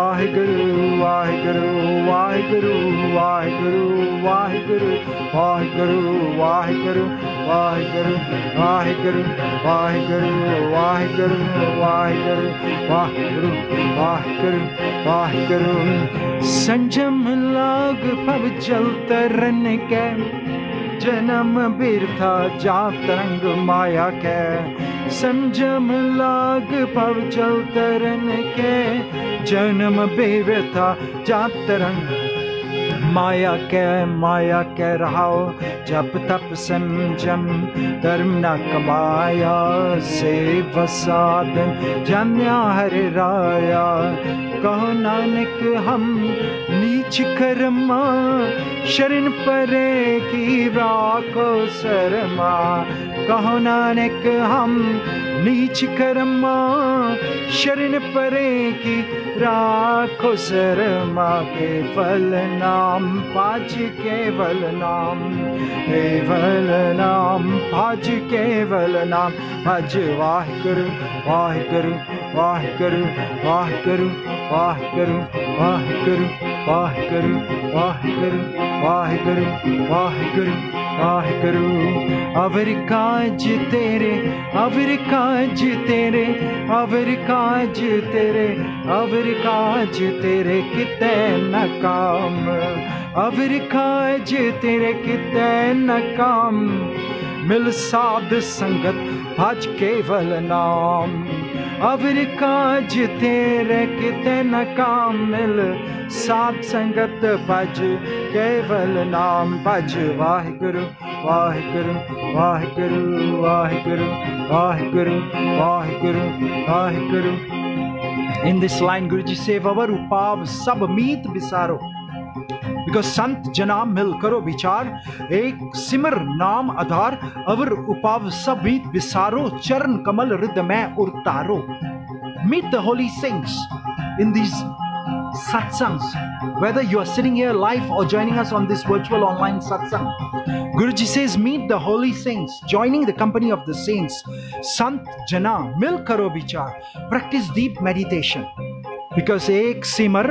ਵਾਹਿਗੁਰੂ ਵਾਹਿਗੁਰੂ ਵਾਹਿਗੁਰੂ ਵਾਹਿਗੁਰੂ ਵਾਹਿਗੁਰੂ ਵਾਹਿਗੁਰੂ ਵਾਹਿਗੁਰੂ वाहेगुरु वाहेगुरु वाहेगुरु वाहेगुरु वाहेगुरु वाहेगुरु वाहेगुरु वाहेगुरु। संजम लाग पव जल तरन के, जन्म बिरथा जा तरंग माया के। संजम लाग पव जल तरन के, जन्म बिरथा जा तरंग माया के माया के रहाओ। जब तप संजम धर्म न कमाया से वसादन जन्या हर राया। कहो नानक, हम नीच कर्मा, शरण परे की राखो शर्मा। कहो नानक, हम नीच कर्मा, शरण परे की राखो शर्मा। के फल नाम पाज केवल नाम। केवल नाम पाज केवल नाम भज वाह गुरु वाह गुरु वाह गुरु वाह गुरु वाह गुरु वाह गुरु वाह गुरु वाह गुरु वाह गुरु वाह गुरु वाह गुरु अवर काज तेरे अवर काज तेरे अवर काज तेरे अवर काज तेरे कितने न काम अवर काज तेरे कितने न काम मिल साध संगत भज केवल नाम। अवर काज तेरे किते न काम मिल साध संगत भज केवल नाम। भज Waheguru Waheguru Waheguru Waheguru Waheguru Waheguru Waheguru. In this line, Guruji say, Vavar upav sab meet bisaro. Because संत जना मिल करो विचार एक सिमर नाम आधार अवर उपाव सबीत विसारो चरण कमल रिद में उतारो meet the holy sings in these satsangs whether you are sitting here live or joining us on this virtual online satsang guruji says meet the holy saints joining the company of the saints sant jana mil karo vichar practice deep meditation because ek simar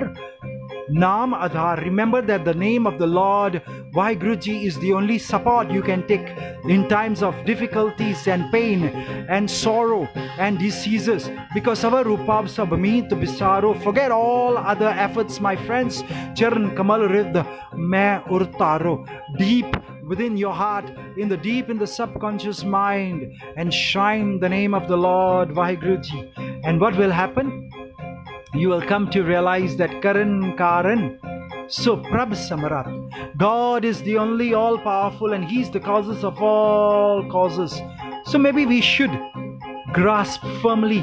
Nam Adhar. Remember that the name of the Lord Vaiguruji is the only support you can take in times of difficulties and pain and sorrow and diseases. Because our Rupav Sabamit Bisaro, forget all other efforts, my friends. Charan Kamal Rid Me Urtaro. Deep within your heart, in the deep in the subconscious mind, and shine the name of the Lord Vaiguruji. And what will happen? You will come to realize that Karan Karan so Prabh Samarat. God is the only all powerful and He's the causes of all causes. So maybe we should grasp firmly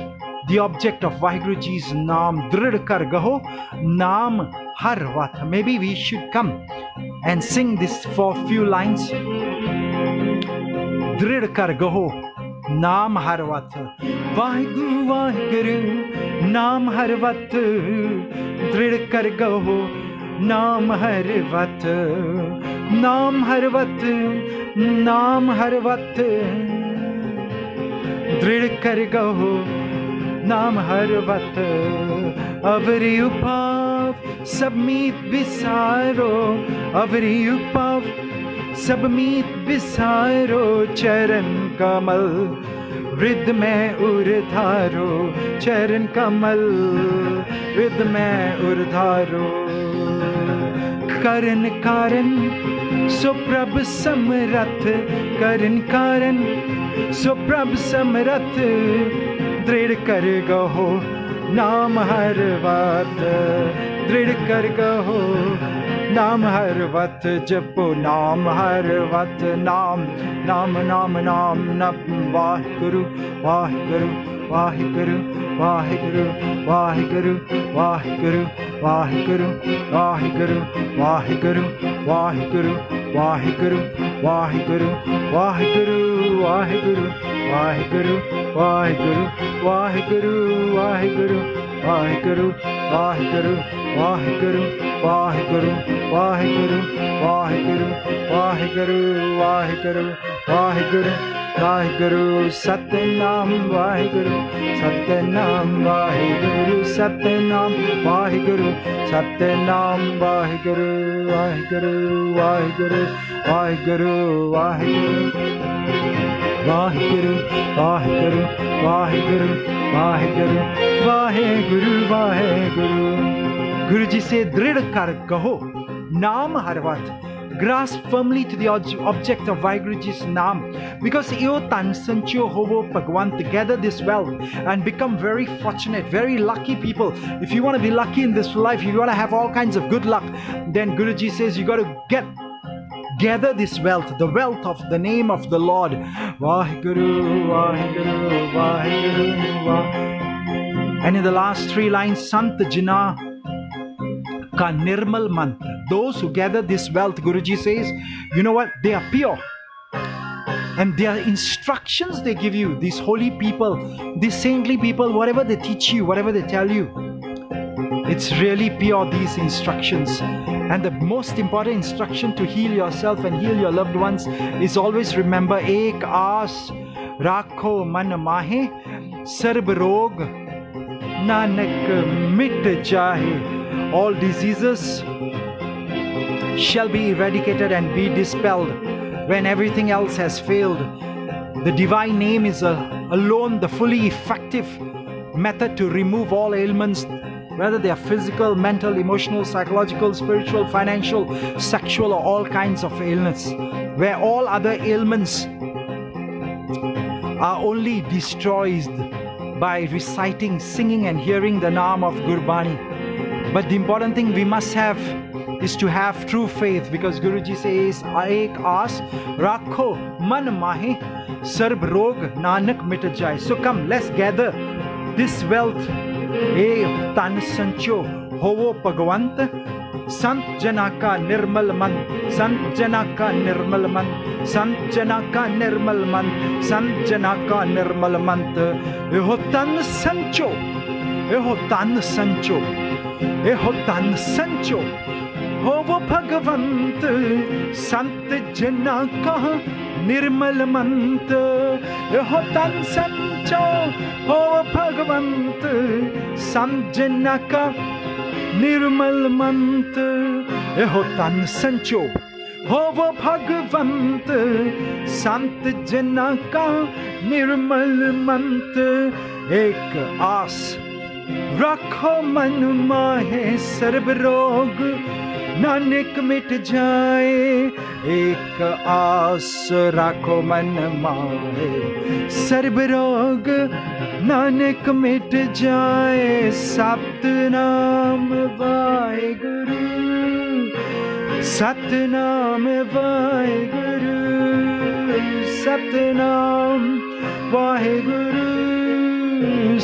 the object of Vaheguruji's Naam Drid Kar Gaho Naam Har Vat. Maybe we should come and sing this for few lines. Drid Kar Gaho ਨਾਮ ਹਰ ਵਤ ਵਾਹਿਗੁਰੂ ਵਾਹਿਗੁਰੂ ਨਾਮ ਹਰ ਵਤ ਦ੍ਰਿੜ ਕਰ ਗਹੋ ਨਾਮ ਹਰ ਵਤ ਨਾਮ ਹਰ ਵਤ करगो नाम हरवतवत्म हरवत दृढ करगो नाम हरवत अवरी उपा विसारो अवरि उपा सब मीत विसारो चरण कमल वृद्ध में उर्धारो चरण कमल वृद्ध में उर्धारो। करण कारण, सुप्रभ समरथ, करण कारण, सुप्रभ समरथ, दृढ़ कर गहो नाम हर बात, दृढ़ कर गहो ਨਾਮ ਹਰ ਵਤ ਜਪੋ ਨਾਮ ਹਰ ਵਤ ਨਾਮ ਨਾਮ ਨਾਮ ਨਾਮ ਨਾਮ ਵਾਹਿਗੁਰੂ ਵਾਹਿਗੁਰੂ ਵਾਹਿਗੁਰੂ ਵਾਹਿਗੁਰੂ ਵਾਹਿਗੁਰੂ ਵਾਹਿਗੁਰੂ ਵਾਹਿਗੁਰੂ ਵਾਹਿਗੁਰੂ ਵਾਹਿਗੁਰੂ ਵਾਹਿਗੁਰੂ ਵਾਹਿਗੁਰੂ ਵਾਹਿਗੁਰੂ ਵਾਹਿਗੁਰੂ ਵਾਹਿਗੁਰੂ ਵਾਹਿਗੁਰੂ ਵਾਹਿਗੁਰੂ ਵਾਹਿਗੁਰੂ ਵਾਹਿਗੁਰੂ ਵਾਹਿਗੁਰੂ ਵਾਹਿਗੁਰੂ ਵਾਹਿਗੁਰੂ ਵਾਹਿਗੁਰੂ ਵਾਹਿਗੁਰੂ ਵਾਹਿਗੁਰੂ ਵਾਹਿਗੁਰੂ ਵਾਹਿਗੁਰੂ ਵਾਹਿਗੁਰੂ ਵਾਹਿਗੁਰੂ ਸਤਨਾਮ ਵਾਹਿਗੁਰੂ ਸਤਨਾਮ ਵਾਹਿਗੁਰੂ ਸਤਨਾਮ ਵਾਹਿਗੁਰੂ ਸਤਨਾਮ ਵਾਹਿਗੁਰੂ ਵਾਹਿਗੁਰੂ ਵਾਹਿਗੁਰੂ ਵਾਹਿਗੁਰੂ ਵਾਹਿਗੁਰੂ ਵਾਹਿਗੁਰੂ ਵਾਹਿਗੁਰੂ ਵਾਹਿਗੁਰੂ ਵਾਹਿਗੁਰੂ ਵਾਹਿਗੁਰੂ ਵਾਹਿਗੁਰੂ ਗੁਰੂ ਜੀ ਸੇ ਦ੍ਰਿੜ ਕਰ ਕਹੋ ਨਾਮ ਹਰ ਵਕਤ grasp firmly to the object of Vaigraji's Naam. Because Eo Tan Sancho Hovo Bhagwan together this wealth and become very fortunate, very lucky people. If you want to be lucky in this life, you want to have all kinds of good luck, then Guruji says you got to get gather this wealth, the wealth of the name of the Lord. Vaheguru, Vaheguru, Vaheguru, Vah. And in the last three lines, Sant Jina ka nirmal mantra. Those who gather this wealth, Guruji says, you know what? They are pure. And their instructions they give you, these holy people, these saintly people, whatever they teach you, whatever they tell you, it's really pure, these instructions. And the most important instruction to heal yourself and heal your loved ones is always remember Ek Aas Rakho Man Mahe Sarb Rog Nanak Mit Jahe. All diseases shall be eradicated and be dispelled when everything else has failed. The divine name is alone the fully effective method to remove all ailments whether they are physical, mental, emotional, psychological, spiritual, financial, sexual, or all kinds of illness, where all other ailments are only destroyed by reciting, singing, and hearing the Naam of Gurbani. But the important thing we must have is to have true faith because Guruji says, Aek as rakho man mahe sarb rog nanak mit jai. So come, let's gather this wealth तन संचो, होवो भगवंत। संत जना का निर्मल मन, संत जना का निर्मल मन, संत जना का निर्मल मन, संत जना का निर्मल मंत। एहो तन संचो एहो तन संचो एहो तन संचो। हो वो भगवंत, संत जना का निर्मल मंत हो तन संचो हो भगवंत समझना का निर्मल मंत हो तन संचो हो वो भगवंत संत जना का निर्मल मंत, एक आस, रखो मन माहे सर्व रोग नानक मिट जाए, एक आस राखो मन माए। सर्व रोग नानक मिट जाए सतनाम वाहे गुरु। सतनाम वाहे गुरु सतनाम वाहे गुरु।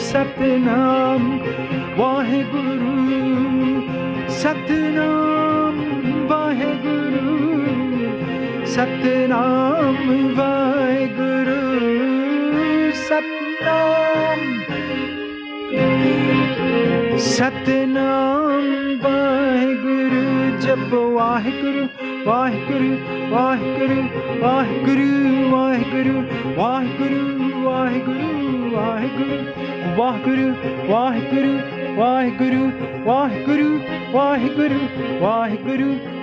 सतनाम वाहे गुरु सतनाम ਸਤਨਾਮ ਵਾਹਿਗੁਰੂ ਸਤਨਾਮ ਸਤਨਾਮ ਵਾਹਿਗੁਰੂ ਜਪੋ Waheguru Waheguru Waheguru Waheguru Waheguru Waheguru Waheguru Waheguru Waheguru Waheguru Waheguru Waheguru Waheguru Waheguru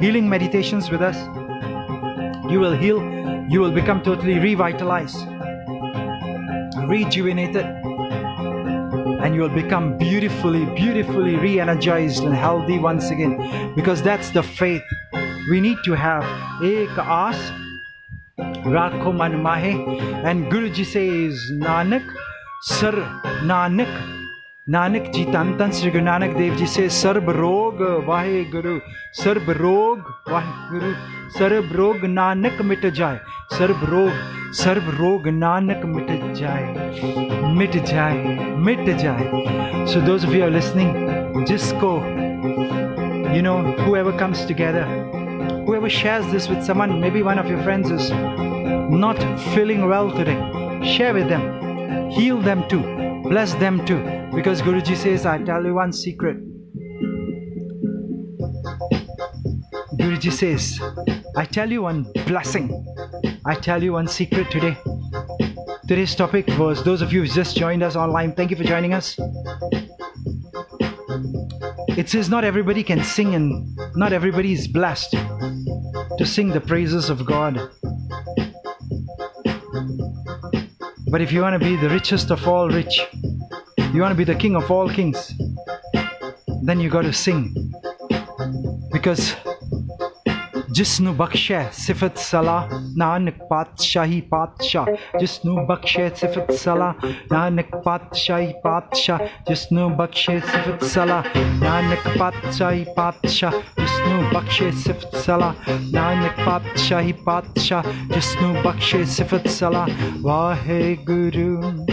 healing meditations with us, you will heal, you will become totally revitalized, rejuvenated, and you will become beautifully, beautifully re energized and healthy once again. Because that's the faith we need to have. Ek aas rakho. And Guruji says, Nanak, Sir Nanak. Nanak ji तन तन, श्री गुरु नानक देव जी से सर्व रोग वाहे गुरु सर्व रोग वाहे गुरु सर्व रोग नानक मिट जाए सर्व रोग सर्व रोग नानक मिट जाए मिट जाए मिट जाए। सो दोस्त वी आर लिसनिंग जिसको you know whoever comes together whoever shares this with someone may be one of your friends is not feeling well today share with them heal them too bless them too because Guruji says, I tell you one secret. Guruji says, I tell you one blessing. I tell you one secret today. Today's topic was those of you who just joined us online, thank you for joining us. It says not everybody can sing and not everybody is blessed to sing the praises of God. But if you want to be the richest of all rich, you want to be the king of all kings, then you got to sing. Because जिसन बख्श सिफत सलाह, नानक पातशाही पातशाह। जिसन बख्श सिफत सलाह, नानक पातशाही पातशाह। जिसन बख्श सिफत सलाह, नानक पातशाही पातशाह। जिसन बख्श सिफत सलाह, नानक पातशाही पातशाह। जिसन बख्श सिफत सलाह Wahe Guru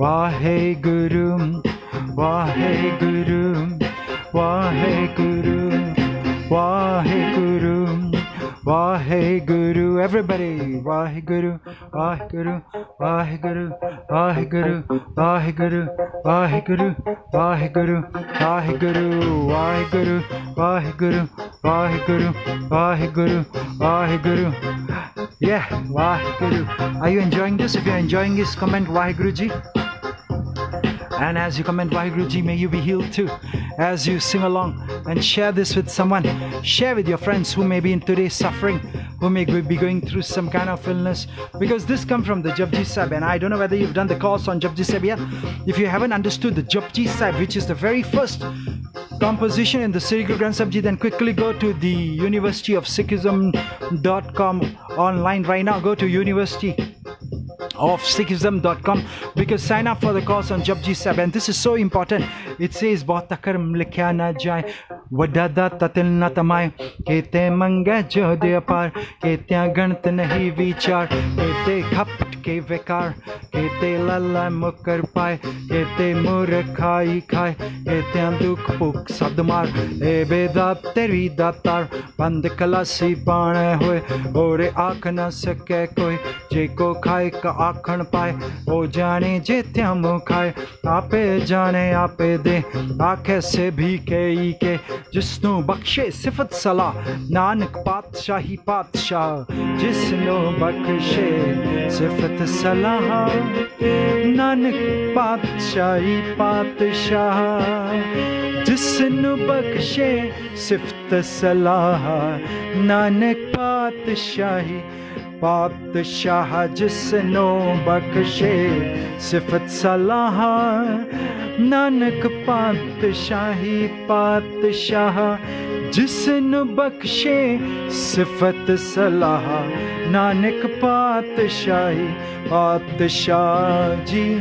Waheguru Waheguru Wahe Guru Guru, everybody. Waheguru, Waheguru, Waheguru, Waheguru, Waheguru, Waheguru, Waheguru, Waheguru, Waheguru, Waheguru, Waheguru, Waheguru, Waheguru. Yeah, Waheguru. Are you enjoying this? If you're enjoying this, comment Waheguru Guruji and as you comment Vaheguru Ji, may you be healed too. As you sing along and share this with someone, share with your friends who may be in today's suffering, who may be going through some kind of illness. Because this comes from the Japji Sahib, and I don't know whether you've done the course on Japji Sahib yet. If you haven't understood the Japji Sahib, which is the very first composition in the Sri Guru Granth Sahib then quickly go to the University of Sikhism.com online right now. Go to University of sikhism.com because sign up for the course on Japji Sahib and this is so important. It says बहुत कर्म लिखा ना जाए वडादा ततिल न तमाए कहते मंगे जो दे अपार कहते गणत नहीं विचार कहते खपट के विकार कहते लल्ला मुकर पाए कहते मूर्खाई खाए कहते दुख भुख सद मार ए बेदा तेरी दातार बंद कलासी बाण होए और आख न सके कोई जे को खाए का आखण पाए ओ जाने जे त्या मुखाए आपे जाने, आपे दे, आखे से भी के ई के। जिसनु बख्शे सिफत सलाह, नानक पातशाही पातशाह। जिसनु बख्शे सिफत सलाह, नानक पातशाही पातशाह। जिसनु बख्शे सिफत सलाह, नानक पातशाही ਪਾਤਸ਼ਾਹ ਜਿਸ ਨੂੰ ਬਖਸ਼ੇ ਸਿਫਤ ਸਲਾਹ ਨਾਨਕ ਪਾਤਸ਼ਾਹੀ ਪਾਤਸ਼ਾਹ ਜਿਸ ਨੂੰ ਬਖਸ਼ੇ ਸਿਫਤ ਸਲਾਹ ਨਾਨਕ ਪਾਤਸ਼ਾਹੀ ਪਾਤਸ਼ਾਹ ਜੀ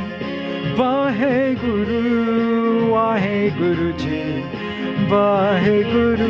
Waheguru Waheguru ji Waheguru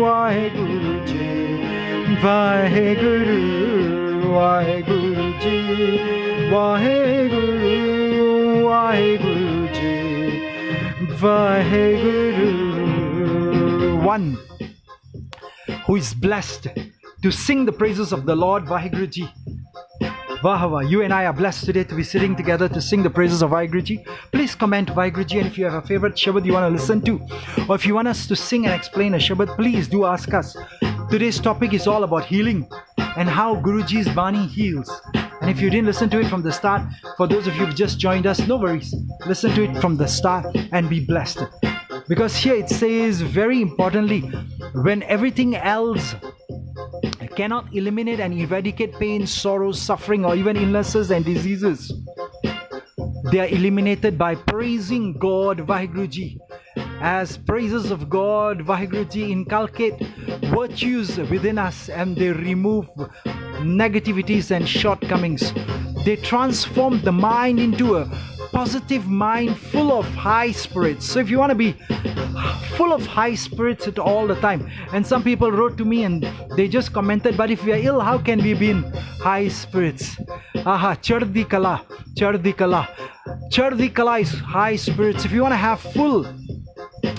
Waheguru ji Waheguru Waheguru ji Waheguru Waheguru ji Waheguru one who is blessed to sing the praises of the Lord Vaheguru Ji. Vahava, you and I are blessed today to be sitting together to sing the praises of Vaheguru Please comment Vaheguru and if you have a favorite Shabad you want to listen to or if you want us to sing and explain a Shabad, please do ask us. Today's topic is all about healing and how Guruji's Bani heals. And if you didn't listen to it from the start, for those of you who've just joined us, no worries. Listen to it from the start and be blessed. Because here it says very importantly, when everything else cannot eliminate and eradicate pain, sorrow, suffering, or even illnesses and diseases, they are eliminated by praising God, Vaheguruji. As praises of God, Vaheguruji inculcate virtues within us and they remove negativities and shortcomings. They transform the mind into a positive mind full of high spirits. So if you want to be full of high spirits at all the time, and some people wrote to me and they just commented, but if we are ill, how can we be in high spirits? Aha, chardi kala, chardi kala. Chardi kala is high spirits. If you want to have full,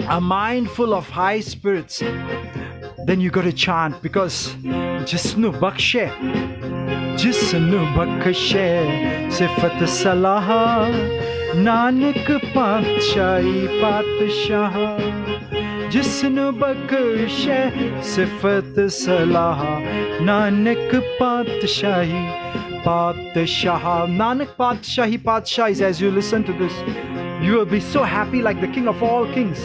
a mind full of high spirits, then you got to chant because Jisnu Bakshe, Jisnu Bakshe, Sifat Salah, Nanak Patshai Patshah. जिसनु बख्शे सिफत सलाह नानक पातशाही Padshah. Nanak Padshah, Padshah as you listen to this, you will be so happy like the King of all kings.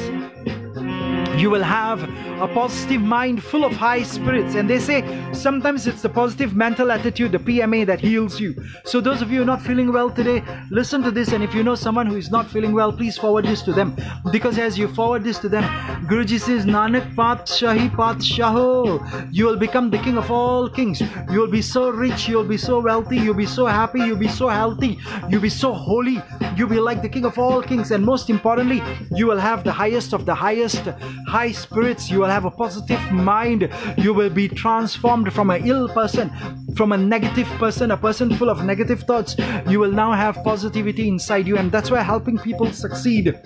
You will have a positive mind full of high spirits. And they say sometimes it's the positive mental attitude, the PMA, that heals you. So, those of you not feeling well today, listen to this. And if you know someone who is not feeling well, please forward this to them. Because as you forward this to them, Guruji says, Nanak Path Shahi Pat Shaho, you will become the king of all kings. You will be so rich, you'll be so wealthy, you'll be so happy, you'll be so healthy, you'll be so holy, you'll be like the king of all kings. And most importantly, you will have the highest of the highest high spirits. You will have a positive mind. You will be transformed from an ill person, from a negative person, a person full of negative thoughts. You will now have positivity inside you, and that's why helping people succeed.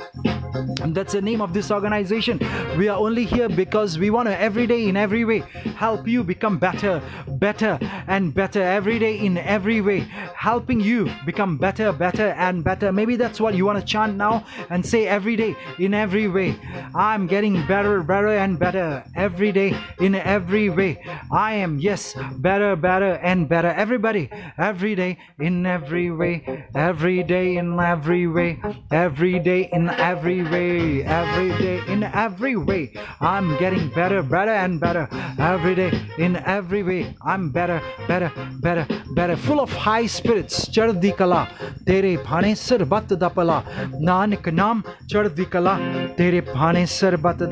And that's the name of this organization. We are only here because we want to every day, in every way, help you become better, better, and better every day, in every way, helping you become better, better, and better. Maybe that's what you want to chant now and say every day, in every way. I'm getting better, better, better, and better every day, in every way. I am, yes, better, better, and better. Everybody, every day, in every way, every day, in every way, every day, in every way, every day, in every way. I'm getting better, better, and better every day, in every way. I'm better, better, better, better. Full of high spirits. Chardi kala, tere bhane sarbat dapala. Nanak naam chardi kala, tere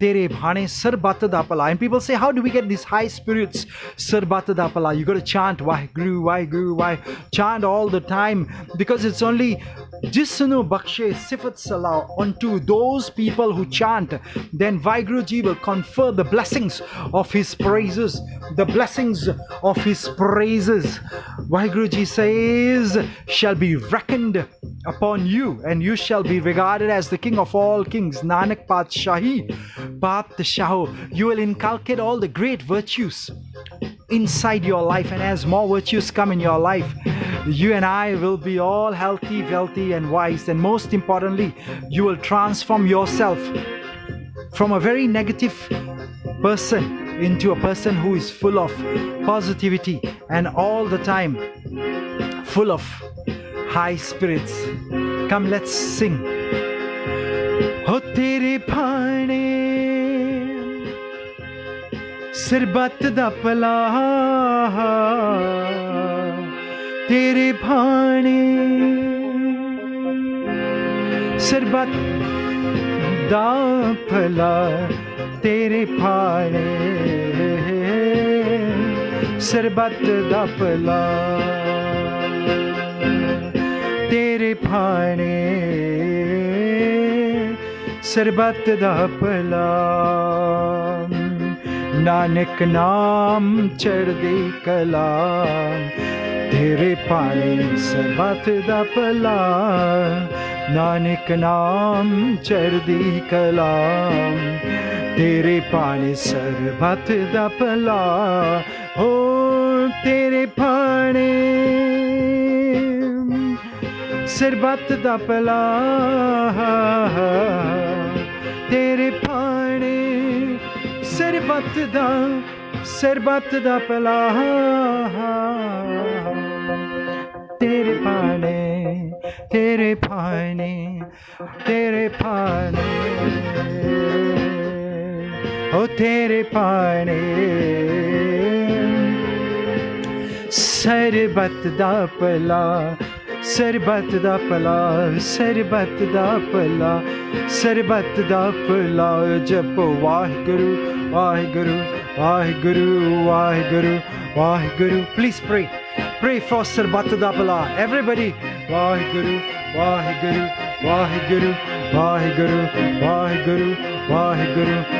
Tere bhane sarbat dapala. And people say, How do we get these high spirits? Sarbat dapala. You got to chant Waheguru, Waheguru, Why? Guru? Why chant all the time because it's only Jisnu Bakshe Sifat Salah onto those people who chant, then Vaiguruji will confer the blessings of his praises, the blessings of his praises. Vaiguruji says, shall be reckoned upon you, and you shall be regarded as the king of all kings. Nanak Patshahi, Patshaho. You will inculcate all the great virtues inside your life, and as more virtues come in your life, you and I will be all healthy, wealthy, and wise. And most importantly, you will transform yourself from a very negative person into a person who is full of positivity and all the time full of high spirits. Come, let's sing. ਸਰਬੱਤ ਦਾ ਭਲਾ ਤੇਰੇ ਭਾਣੇ। ਸਰਬੱਤ ਦਾ ਭਲਾ ਤੇਰੇ ਭਾਣੇ। ਸਰਬੱਤ ਦਾ ਭਲਾ ਤੇਰੇ ਭਾਣੇ। ਸਰਬੱਤ ਦਾ ਭਲਾ ਨਾਨਕ ਨਾਮ ਚੜਦੀ ਕਲਾ, ਤੇਰੇ ਪਾਣੀ ਸਰਬਤ ਦਾ ਭਲਾ। ਨਾਨਕ ਨਾਮ ਚੜਦੀ ਕਲਾ, ਤੇਰੇ ਪਾਣੀ ਸਰਬਤ ਦਾ ਭਲਾ। ਹੋ ਤੇਰੇ ਪਾਣੀ ਸਰਬਤ ਦਾ ਭਲਾ। ਸਰਬੱਤ ਦਾ ਸਰਬੱਤ ਦਾ ਭਲਾ। ਤੇਰੇ ਪਾਣੇ ਤੇਰੇ ਪਾਣੇ ਤੇਰੇ ਪਾਣੇ ਓ ਤੇਰੇ ਪਾਣੇ ਸਰਬੱਤ ਦਾ ਭਲਾ ਸਰਬਤ ਦਾ ਭਲਾ ਸਰਬਤ ਦਾ ਭਲਾ ਸਰਬਤ ਦਾ ਭਲਾ ਜਪੋ Waheguru Waheguru Waheguru Waheguru Waheguru please pray pray for ਸਰਬਤ ਦਾ ਭਲਾ everybody Waheguru Waheguru Waheguru Waheguru Waheguru Waheguru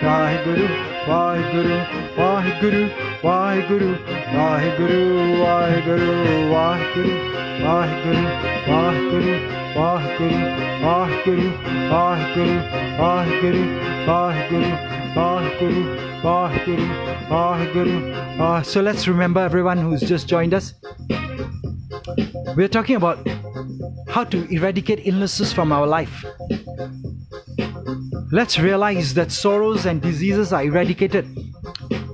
Waheguru, Waheguru, Waheguru, Waheguru, Waheguru, Waheguru, Waheguru, Waheguru, Waheguru, Waheguru, Waheguru, Waheguru, Waheguru, Waheguru, Waheguru, Waheguru. Ah, So let's remember everyone who's just joined us. We're talking about how to eradicate illnesses from our life. Let's realize that sorrows and diseases are eradicated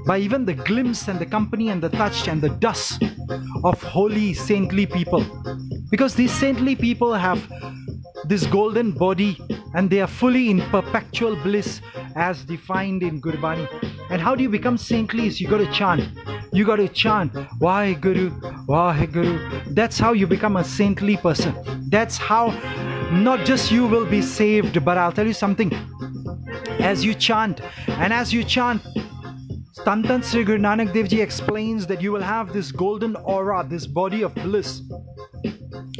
by even the glimpse and the company and the touch and the dust of holy saintly people. Because these saintly people have this golden body and they are fully in perpetual bliss as defined in Gurbani. And how do you become saintly? Is you got to chant. You got to chant Why Guru, Why Guru. That's how you become a saintly person. That's how not just you will be saved, but I'll tell you something. As you chant, and as you chant, Tantan Sri Guru Nanak Dev Ji explains that you will have this golden aura, this body of bliss.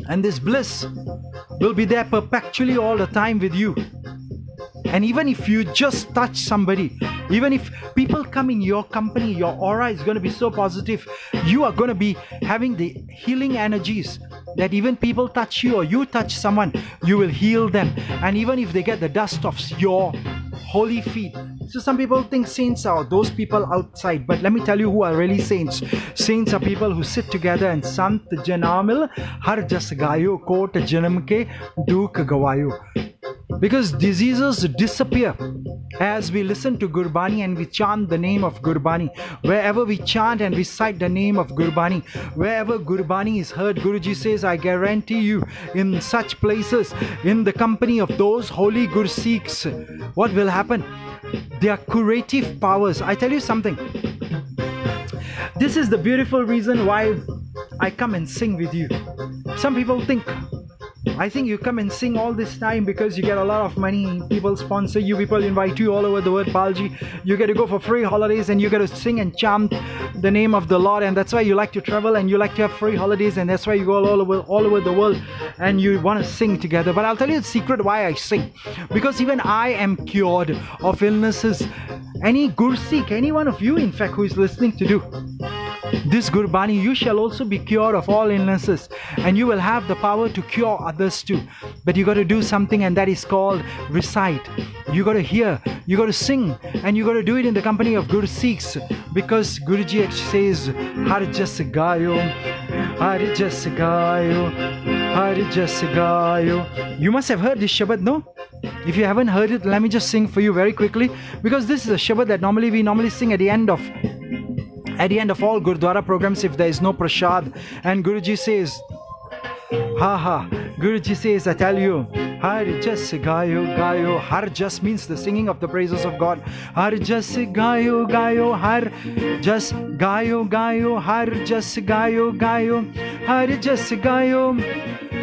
And this bliss will be there perpetually all the time with you. And even if you just touch somebody, even if people come in your company, your aura is going to be so positive. You are going to be having the healing energies that even people touch you or you touch someone, you will heal them. And even if they get the dust of your holy feet. So some people think saints are those people outside, but let me tell you who are really saints. Saints are people who sit together and Sant Janamil Har Jas Gayo Kot Janam Ke Duk Gawayo. Because diseases disappear as we listen to Gurbani and we chant the name of Gurbani. Wherever we chant and recite the name of Gurbani, wherever Gurbani is heard, Guruji says, I guarantee you, in such places, in the company of those holy Gursikhs, what will happen? Their curative powers. I tell you something. This is the beautiful reason why I come and sing with you. Some people think I think you come and sing all this time because you get a lot of money. People sponsor you, people invite you all over the world, Palji. You get to go for free holidays and you get to sing and chant the name of the Lord, and that's why you like to travel and you like to have free holidays, and that's why you go all over all over the world and you want to sing together. But I'll tell you the secret why I sing. Because even I am cured of illnesses. Any Gursikh, any one of you, in fact, who is listening to do this Gurbani, you shall also be cured of all illnesses, and you will have the power to cure others too. But you got to do something, and that is called recite. You got to hear, you got to sing, and you got to do it in the company of Guru Sikhs because Guruji says, Har jas gayo, Har jas gayo, Har jas gayo. You must have heard this Shabad, no? If you haven't heard it, let me just sing for you very quickly because this is a Shabad that normally we normally sing at the end of at the end of all Gurdwara programs if there is no prasad and Guruji says Haha, Guruji says, I tell you, Har Gayo Gayo. Har means the singing of the praises of God. Har Gayo Gayo. Har Gayo Gayo. Har Gayo Gayo. Har Gayo.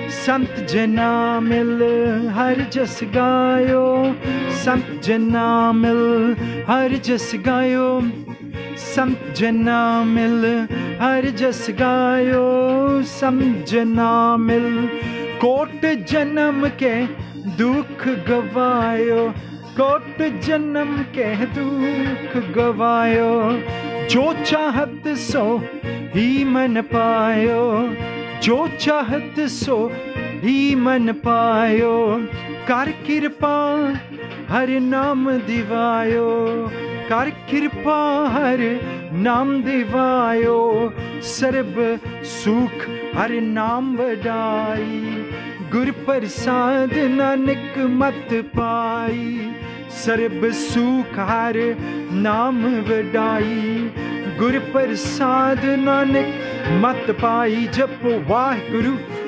Sant jena Mil. Har Gayo. Sant jena Mil. Har Jas Gayo. संत जना मिल, हर जस गायो संत जना मिल। Coat जन्म के दुख गवायो, coat जन्म के दुख गवायो। जो चाहत सो ही मन पायो, जो चाहत सो ही मन पायो। कर कृपा हर नाम दिवायो। ਕਰ ਕਿਰਪਾ ਹਰ ਨਾਮ ਦਿਵਾਇਓ। ਸਰਬ ਸੁਖ ਹਰ ਨਾਮ ਵਡਾਈ। ਗੁਰ ਪ੍ਰਸਾਦ ਨਾਨਕ ਮਤ ਪਾਈ। ਸਰਬ ਸੁਖ ਹਰ ਨਾਮ ਵਡਾਈ। ਗੁਰ ਪ੍ਰਸਾਦ ਨਾਨਕ ਮਤ ਪਾਈ। ਜਪੋ Waheguru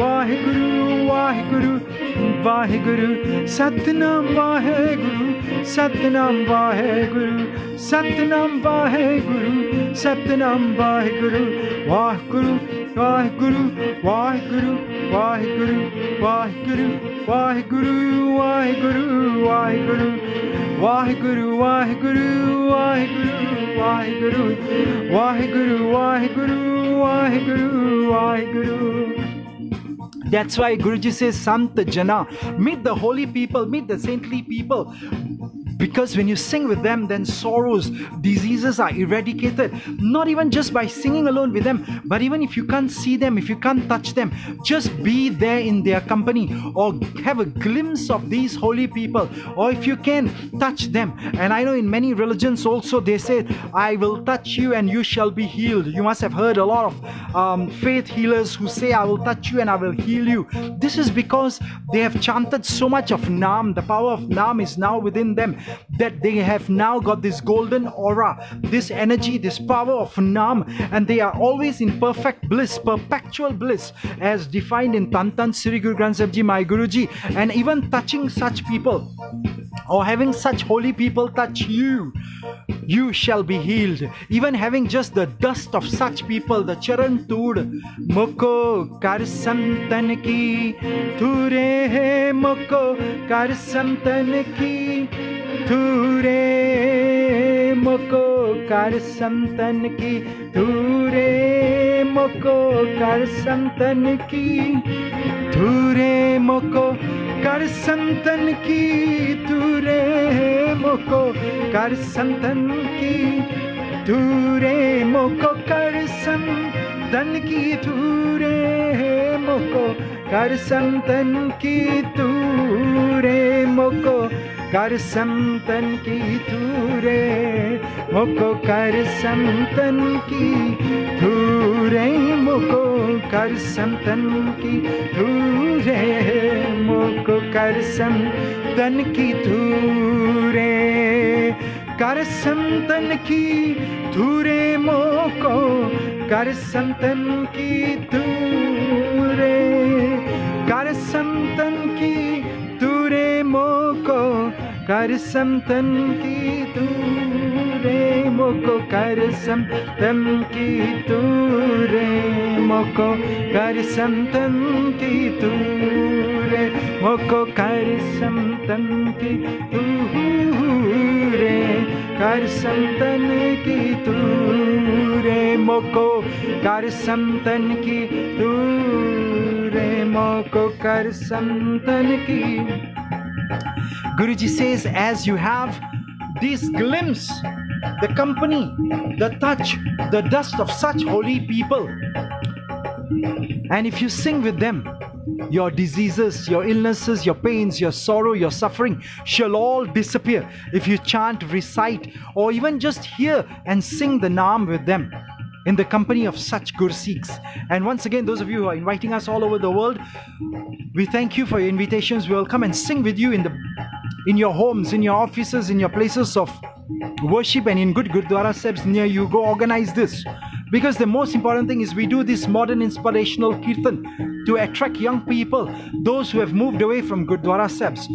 Waheguru, Waheguru, Waheguru, Satnam Waheguru, Satnam Waheguru, Satnam Waheguru, Satnam Waheguru, Waheguru, Waheguru, Waheguru, Waheguru, Waheguru, Waheguru, Waheguru, Waheguru, Waheguru, Waheguru, Waheguru, Waheguru, Waheguru, Waheguru, Waheguru, Waheguru. That's why Guruji says, Santa Jana, meet the holy people, meet the saintly people. Because when you sing with them, then sorrows, diseases are eradicated. Not even just by singing alone with them, but even if you can't see them, if you can't touch them, just be there in their company or have a glimpse of these holy people. Or if you can, touch them. And I know in many religions also they say, I will touch you and you shall be healed. You must have heard a lot of um, faith healers who say, I will touch you and I will heal you. This is because they have chanted so much of Nam. The power of Nam is now within them that they have now got this golden aura, this energy, this power of Nam, and they are always in perfect bliss, perpetual bliss, as defined in Tantan Sri Guru Granth Sahib Ji, my Guruji, and even touching such people or having such holy people touch you, you shall be healed. Even having just the dust of such people, the charan tood, moko kar ki, ture moko kar ki, थूरे मको कर समतन की, धूरे मको कर समतन की, धूरे मको कर संतन की, धूरे मको कर संतन की, धूरे मको कर संतन की, धूरे मको कर संतन की तूरे, मोको कर संतन की तूरे, मोको कर संतन की तूरे, मोको कर संतन की तूरे, मोको कर संतन की तूरे, कर संतन की तूरे, मोको कर संतन की तूरे कर संतन की तूरे मोको, कर संतन की तूरे मोको, कर संतन की तूरे मोको, कर संतन की तूरे मोको, कर संतन की तूरे कर संतन की तूरे मोको कर संतन की तूरे मोको कर संतन की Guruji says, as you have this glimpse, the company, the touch, the dust of such holy people, and if you sing with them, your diseases, your illnesses, your pains, your sorrow, your suffering shall all disappear if you chant, recite, or even just hear and sing the Naam with them in the company of such Gursikhs. And once again, those of you who are inviting us all over the world, we thank you for your invitations. We will come and sing with you in the in your homes, in your offices, in your places of worship, and in good Gurdwara Sahibs near you. Go organize this. Because the most important thing is we do this modern inspirational kirtan to attract young people, those who have moved away from Gurdwara Sahibs.